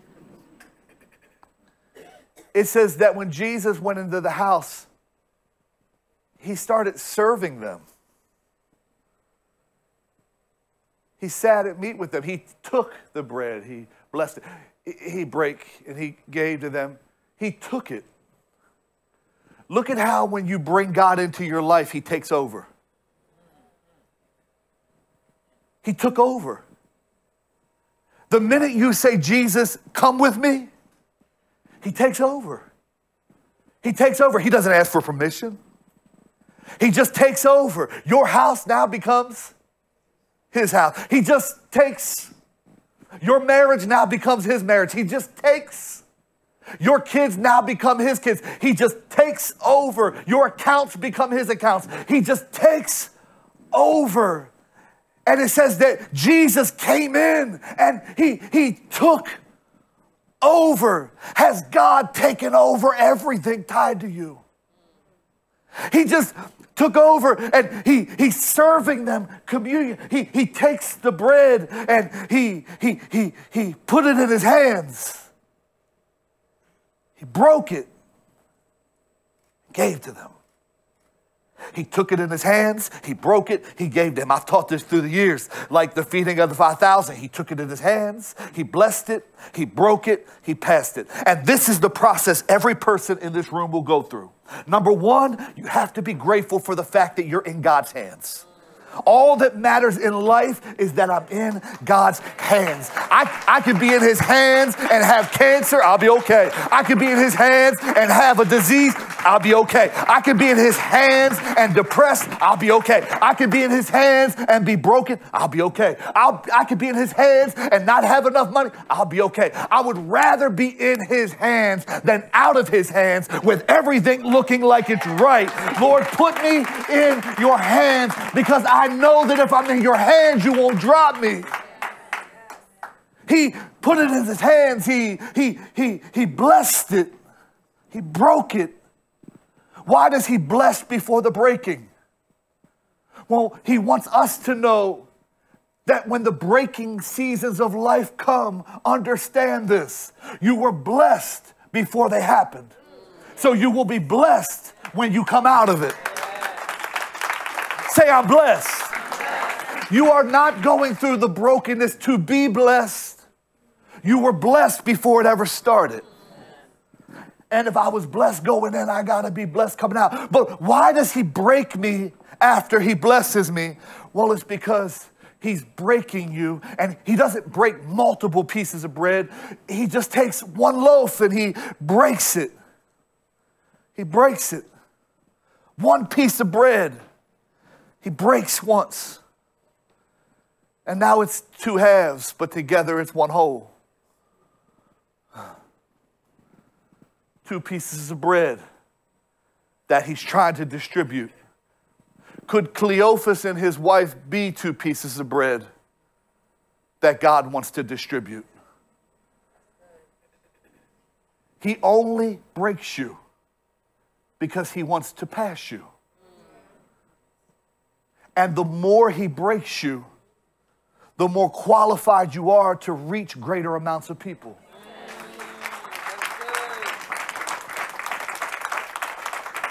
It says that when Jesus went into the house, he started serving them. He sat at meat with them. He took the bread. He blessed it. He break and he gave to them. He took it. Look at how when you bring God into your life, he takes over. He took over. The minute you say, Jesus, come with me, he takes over. He takes over. He doesn't ask for permission. He just takes over. Your house now becomes his house. He just takes, your marriage now becomes his marriage. He just takes, your kids now become his kids. He just takes over. Your accounts become his accounts. He just takes over. And it says that Jesus came in and he, he took over. Has God taken over everything tied to you? He just took over and he, he's serving them communion. He, he takes the bread and he, he, he, he put it in his hands. He broke it, gave to them. He took it in his hands, he broke it, he gave them. I've taught this through the years, like the feeding of the 5,000. He took it in his hands, he blessed it, he broke it, he passed it. And this is the process every person in this room will go through. Number one, you have to be grateful for the fact that you're in God's hands. All that matters in life is that I'm in God's hands. I, I could be in His hands and have cancer, I'll be okay. I could be in His hands and have a disease, I'll be okay. I could be in His hands and depressed, I'll be okay. I could be in His hands and be broken, I'll be okay. I'll, I could be in His hands and not have enough money, I'll be okay. I would rather be in His hands than out of His hands with everything looking like it's right. Lord, put me in your hands because I I know that if I'm in your hands, you won't drop me. He put it in his hands. He, he, he, he blessed it. He broke it. Why does he bless before the breaking? Well, he wants us to know that when the breaking seasons of life come, understand this. You were blessed before they happened. So you will be blessed when you come out of it. Say, I'm blessed. You are not going through the brokenness to be blessed. You were blessed before it ever started. And if I was blessed going in, I got to be blessed coming out. But why does he break me after he blesses me? Well, it's because he's breaking you and he doesn't break multiple pieces of bread. He just takes one loaf and he breaks it. He breaks it. One piece of bread. He breaks once. And now it's two halves, but together it's one whole. Two pieces of bread that he's trying to distribute. Could Cleophas and his wife be two pieces of bread that God wants to distribute? He only breaks you because he wants to pass you. And the more he breaks you, the more qualified you are to reach greater amounts of people.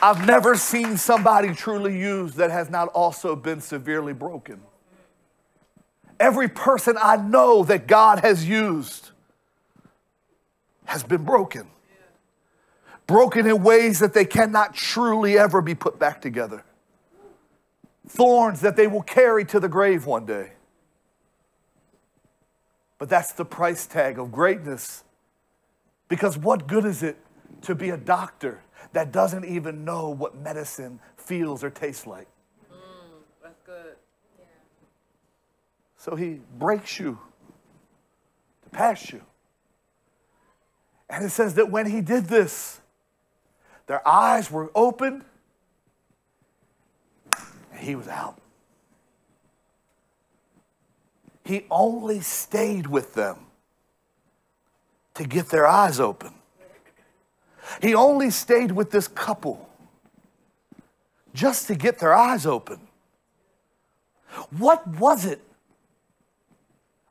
I've never seen somebody truly used that has not also been severely broken. Every person I know that God has used has been broken. Broken in ways that they cannot truly ever be put back together thorns that they will carry to the grave one day. But that's the price tag of greatness. Because what good is it to be a doctor that doesn't even know what medicine feels or tastes like? Mm, that's good. Yeah. So he breaks you to pass you. And it says that when he did this, their eyes were opened he was out. He only stayed with them to get their eyes open. He only stayed with this couple just to get their eyes open. What was it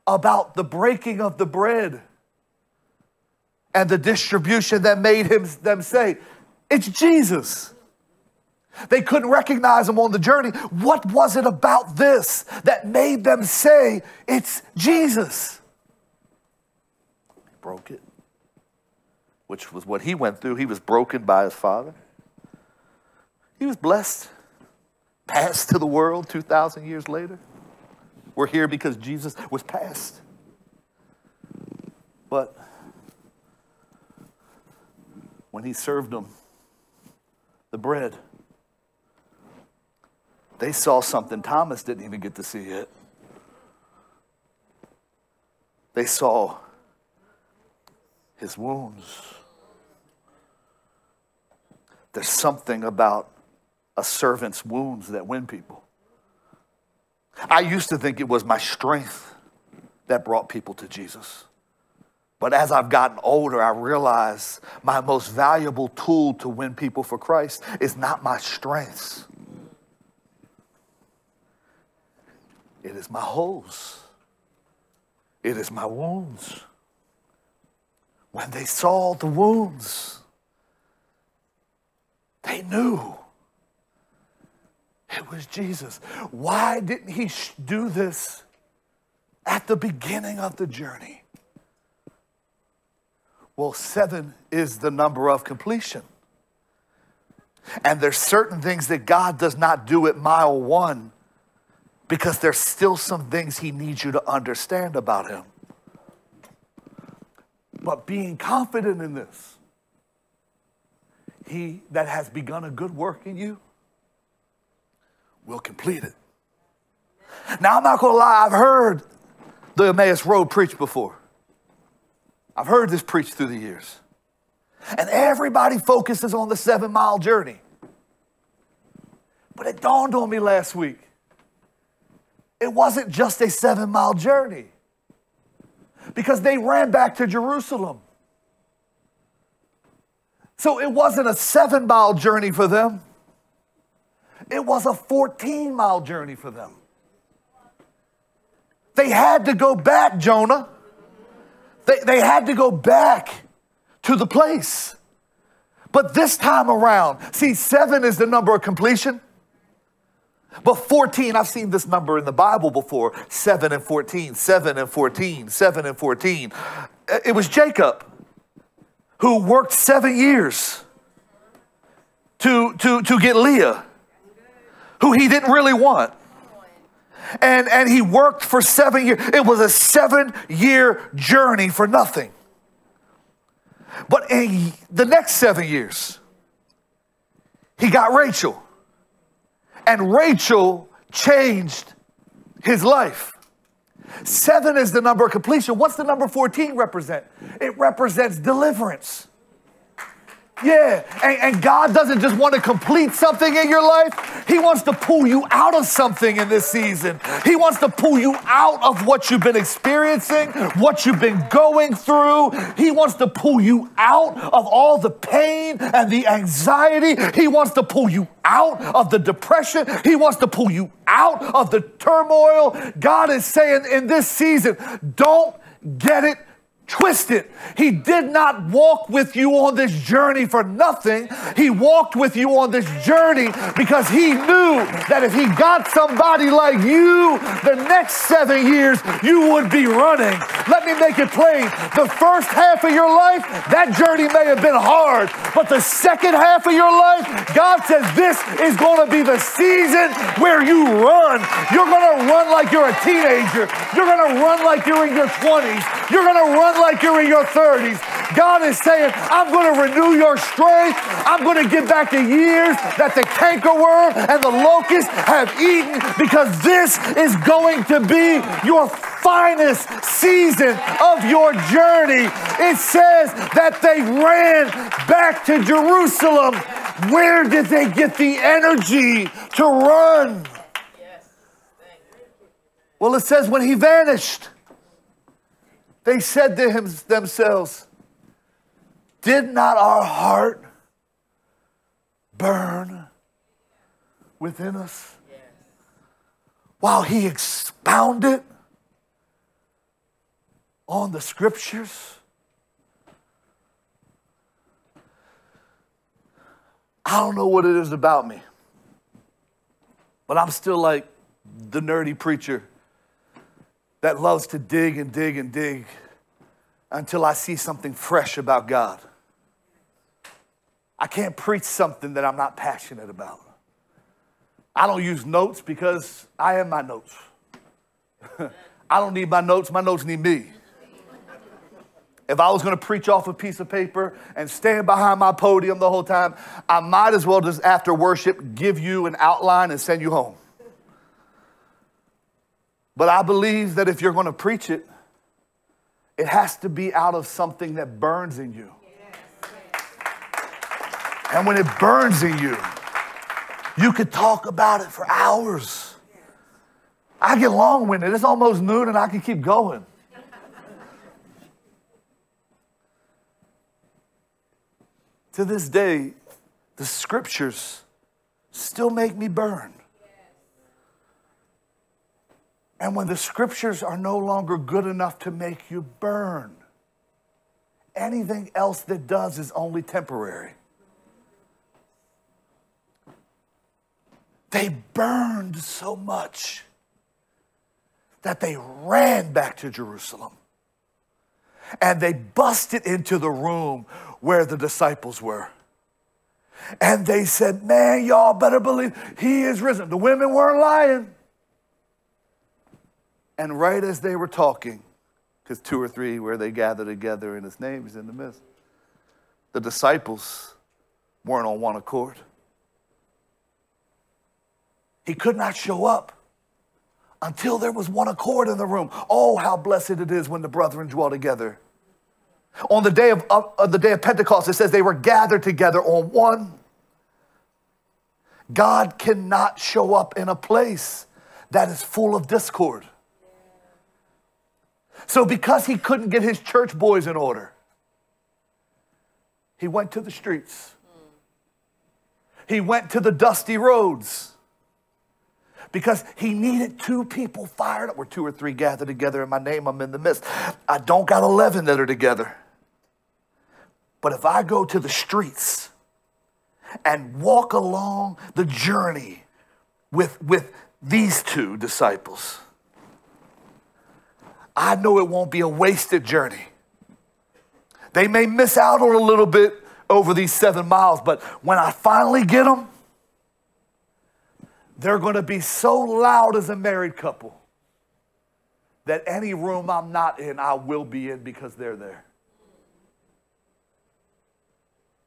about the breaking of the bread and the distribution that made him, them say, It's Jesus? They couldn't recognize him on the journey. What was it about this that made them say, It's Jesus? He broke it, which was what he went through. He was broken by his father. He was blessed, passed to the world 2,000 years later. We're here because Jesus was passed. But when he served them the bread, they saw something Thomas didn't even get to see yet. They saw his wounds. There's something about a servant's wounds that win people. I used to think it was my strength that brought people to Jesus. But as I've gotten older, I realize my most valuable tool to win people for Christ is not my strengths. It is my holes. It is my wounds. When they saw the wounds, they knew it was Jesus. Why didn't he do this at the beginning of the journey? Well, seven is the number of completion. And there's certain things that God does not do at mile one because there's still some things he needs you to understand about him. But being confident in this, he that has begun a good work in you will complete it. Now, I'm not to lie, I've heard the Emmaus Road preached before. I've heard this preached through the years. And everybody focuses on the seven mile journey. But it dawned on me last week it wasn't just a seven mile journey because they ran back to Jerusalem. So it wasn't a seven mile journey for them. It was a 14 mile journey for them. They had to go back, Jonah. They, they had to go back to the place. But this time around, see, seven is the number of completion. But 14, I've seen this number in the Bible before 7 and 14, 7 and 14, 7 and 14. Uh, it was Jacob who worked seven years to, to, to get Leah who he didn't really want. And, and he worked for seven years. It was a seven year journey for nothing. But in the next seven years, he got Rachel. And Rachel changed his life. Seven is the number of completion. What's the number 14 represent? It represents deliverance. Yeah, and, and, God doesn't just want to complete something in your life, He wants to pull you out of something in this season. He wants to pull you out of what you've been experiencing, what you've been going through. He wants to pull you out of all the pain and the anxiety. He wants to pull you out of the depression. He wants to pull you out of the turmoil. God is saying in this season, don't get it twisted. He did not walk with you on this journey for nothing. He walked with you on this journey because he knew that if he got somebody like you, the next seven years you would be running. Let me make it plain. The first half of your life, that journey may have been hard, but the second half of your life, God says this is going to be the season where you run. You're going to run like you're a teenager. You're going to run like you're in your 20s. You're going to run like you're in your 30s. God is saying, I'm going to renew your strength. I'm going to give back the years that the cankerworm and the locust have eaten because this is going to be your finest season of your journey. It says that they ran back to Jerusalem. Where did they get the energy to run? Well, it says when he vanished. They said to him, themselves, Did not our heart burn within us while he expounded on the scriptures. I don't know what it is about me, but I'm still like the nerdy preacher that loves to dig and dig and dig until I see something fresh about God. I can't preach something that I'm not passionate about. I don't use notes because I am my notes. [laughs] I don't need my notes, my notes need me. If I was going to preach off a piece of paper and stand behind my podium the whole time, I might as well just after worship give you an outline and send you home. But I believe that if you're going to preach it, it has to be out of something that burns in you. And when it burns in you, you could talk about it for hours. I get long winded. It's almost noon and I can keep going. to this day, the scriptures still make me burn. And when the scriptures are no longer good enough to make you burn, anything else that does is only temporary. They burned so much that they ran back to Jerusalem and they busted into the room where the disciples were. And they said, Man, y'all better believe he is risen. The women weren't lying. And right as they were talking, because two or three where they gather together in his name is in the midst, the disciples weren't on one accord. He could not show up until there was one accord in the room. Oh, how blessed it is when the brethren dwell together. On the day of, the day of Pentecost, it says they were gathered together on one. God cannot show up in a place that is full of discord. So, because he couldn't get his church boys in order, he went to the streets. He went to the dusty roads because he needed two people fired up. Where two or three gathered together in my name, I'm in the midst. I don't got 11 that are together. But if I go to the streets and walk along the journey with, with these two disciples, I know it won't be a wasted journey. They may miss out on a little bit over these seven miles, but when I finally get them, they're going to be so loud as a married couple that any room I'm not in, I will be in because they're there.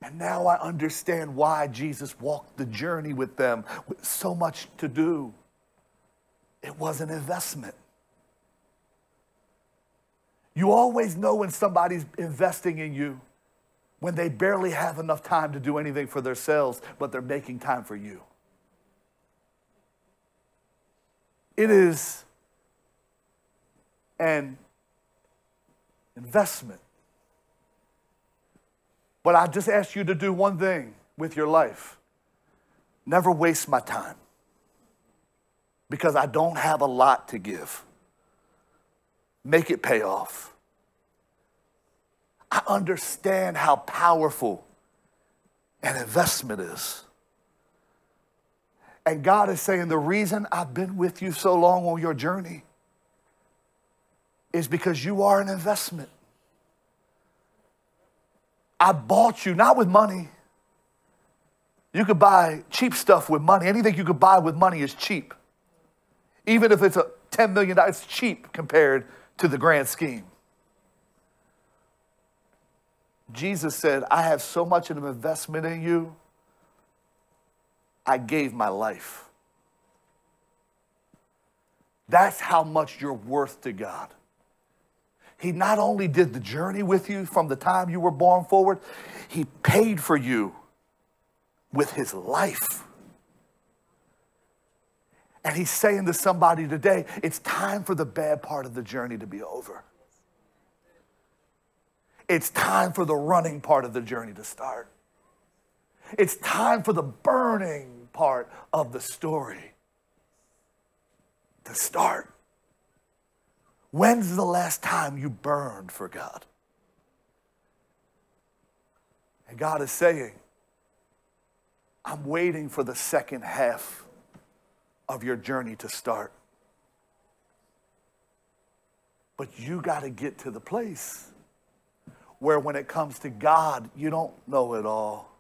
And now I understand why Jesus walked the journey with them with so much to do. It was an investment. You always know when somebody's investing in you when they barely have enough time to do anything for themselves, but they're making time for you. It is an investment. But I just ask you to do one thing with your life never waste my time because I don't have a lot to give. Make it pay off. I understand how powerful an investment is. And God is saying, the reason I've been with you so long on your journey is because you are an investment. I bought you not with money. You could buy cheap stuff with money. Anything you could buy with money is cheap. Even if it's a $10 million, it's cheap compared to the grand scheme. Jesus said, I have so much of an investment in you I gave my life. That's how much you're worth to God. He not only did the journey with you from the time you were born forward, He paid for you with His life. And He's saying to somebody today, it's time for the bad part of the journey to be over. It's time for the running part of the journey to start. It's time for the burning part of the story to start. When's the last time you burned for God? And God is saying, I'm waiting for the second half of your journey to start. But you got to get to the place where when it comes to God, you don't know it all,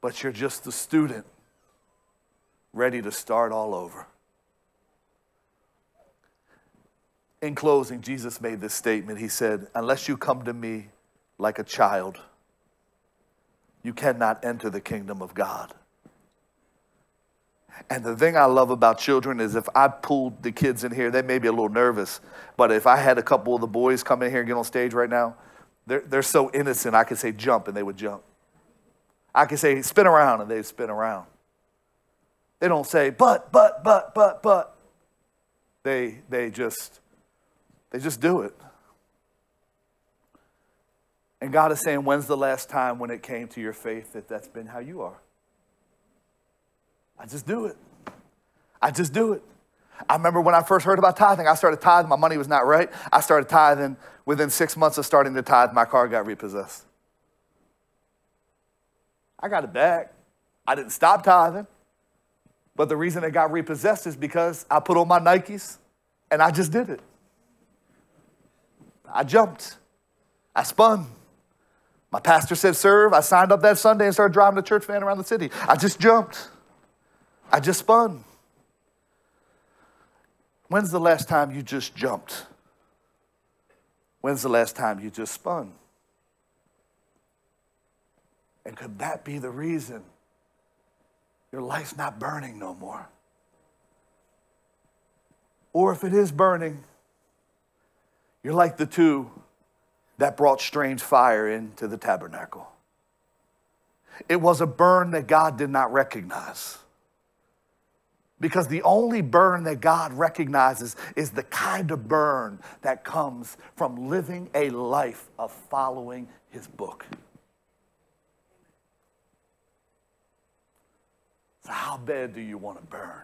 but you're just a student ready to start all over. In closing, Jesus made this statement. He said, Unless you come to me like a child, you cannot enter the kingdom of God. And the thing I love about children is if I pulled the kids in here, they may be a little nervous, but if I had a couple of the boys come in here and get on stage right now, they're, they're so innocent. I could say jump and they would jump. I could say spin around and they'd spin around. They don't say but, but, but, but, but. They, they just they just do it. And God is saying, when's the last time when it came to your faith that that's been how you are? I just do it. I just do it. I remember when I first heard about tithing, I started tithing. My money was not right. I started tithing. Within six months of starting to tithe, my car got repossessed. I got it back. I didn't stop tithing. But the reason it got repossessed is because I put on my Nikes and I just did it. I jumped. I spun. My pastor said, serve. I signed up that Sunday and started driving the church van around the city. I just jumped. I just spun. When's the last time you just jumped? When's the last time you just spun? And could that be the reason your life's not burning no more? Or if it is burning, you're like the two that brought strange fire into the tabernacle. It was a burn that God did not recognize. Because the only burn that God recognizes is the kind of burn that comes from living a life of following His book. So, how bad do you want to burn?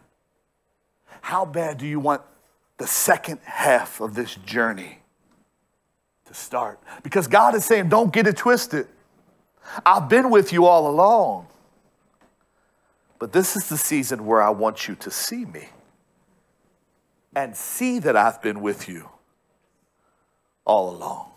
How bad do you want the second half of this journey to start. Because God is saying, don't get it twisted. I've been with you all along. But this is the season where I want you to see me and see that I've been with you all along.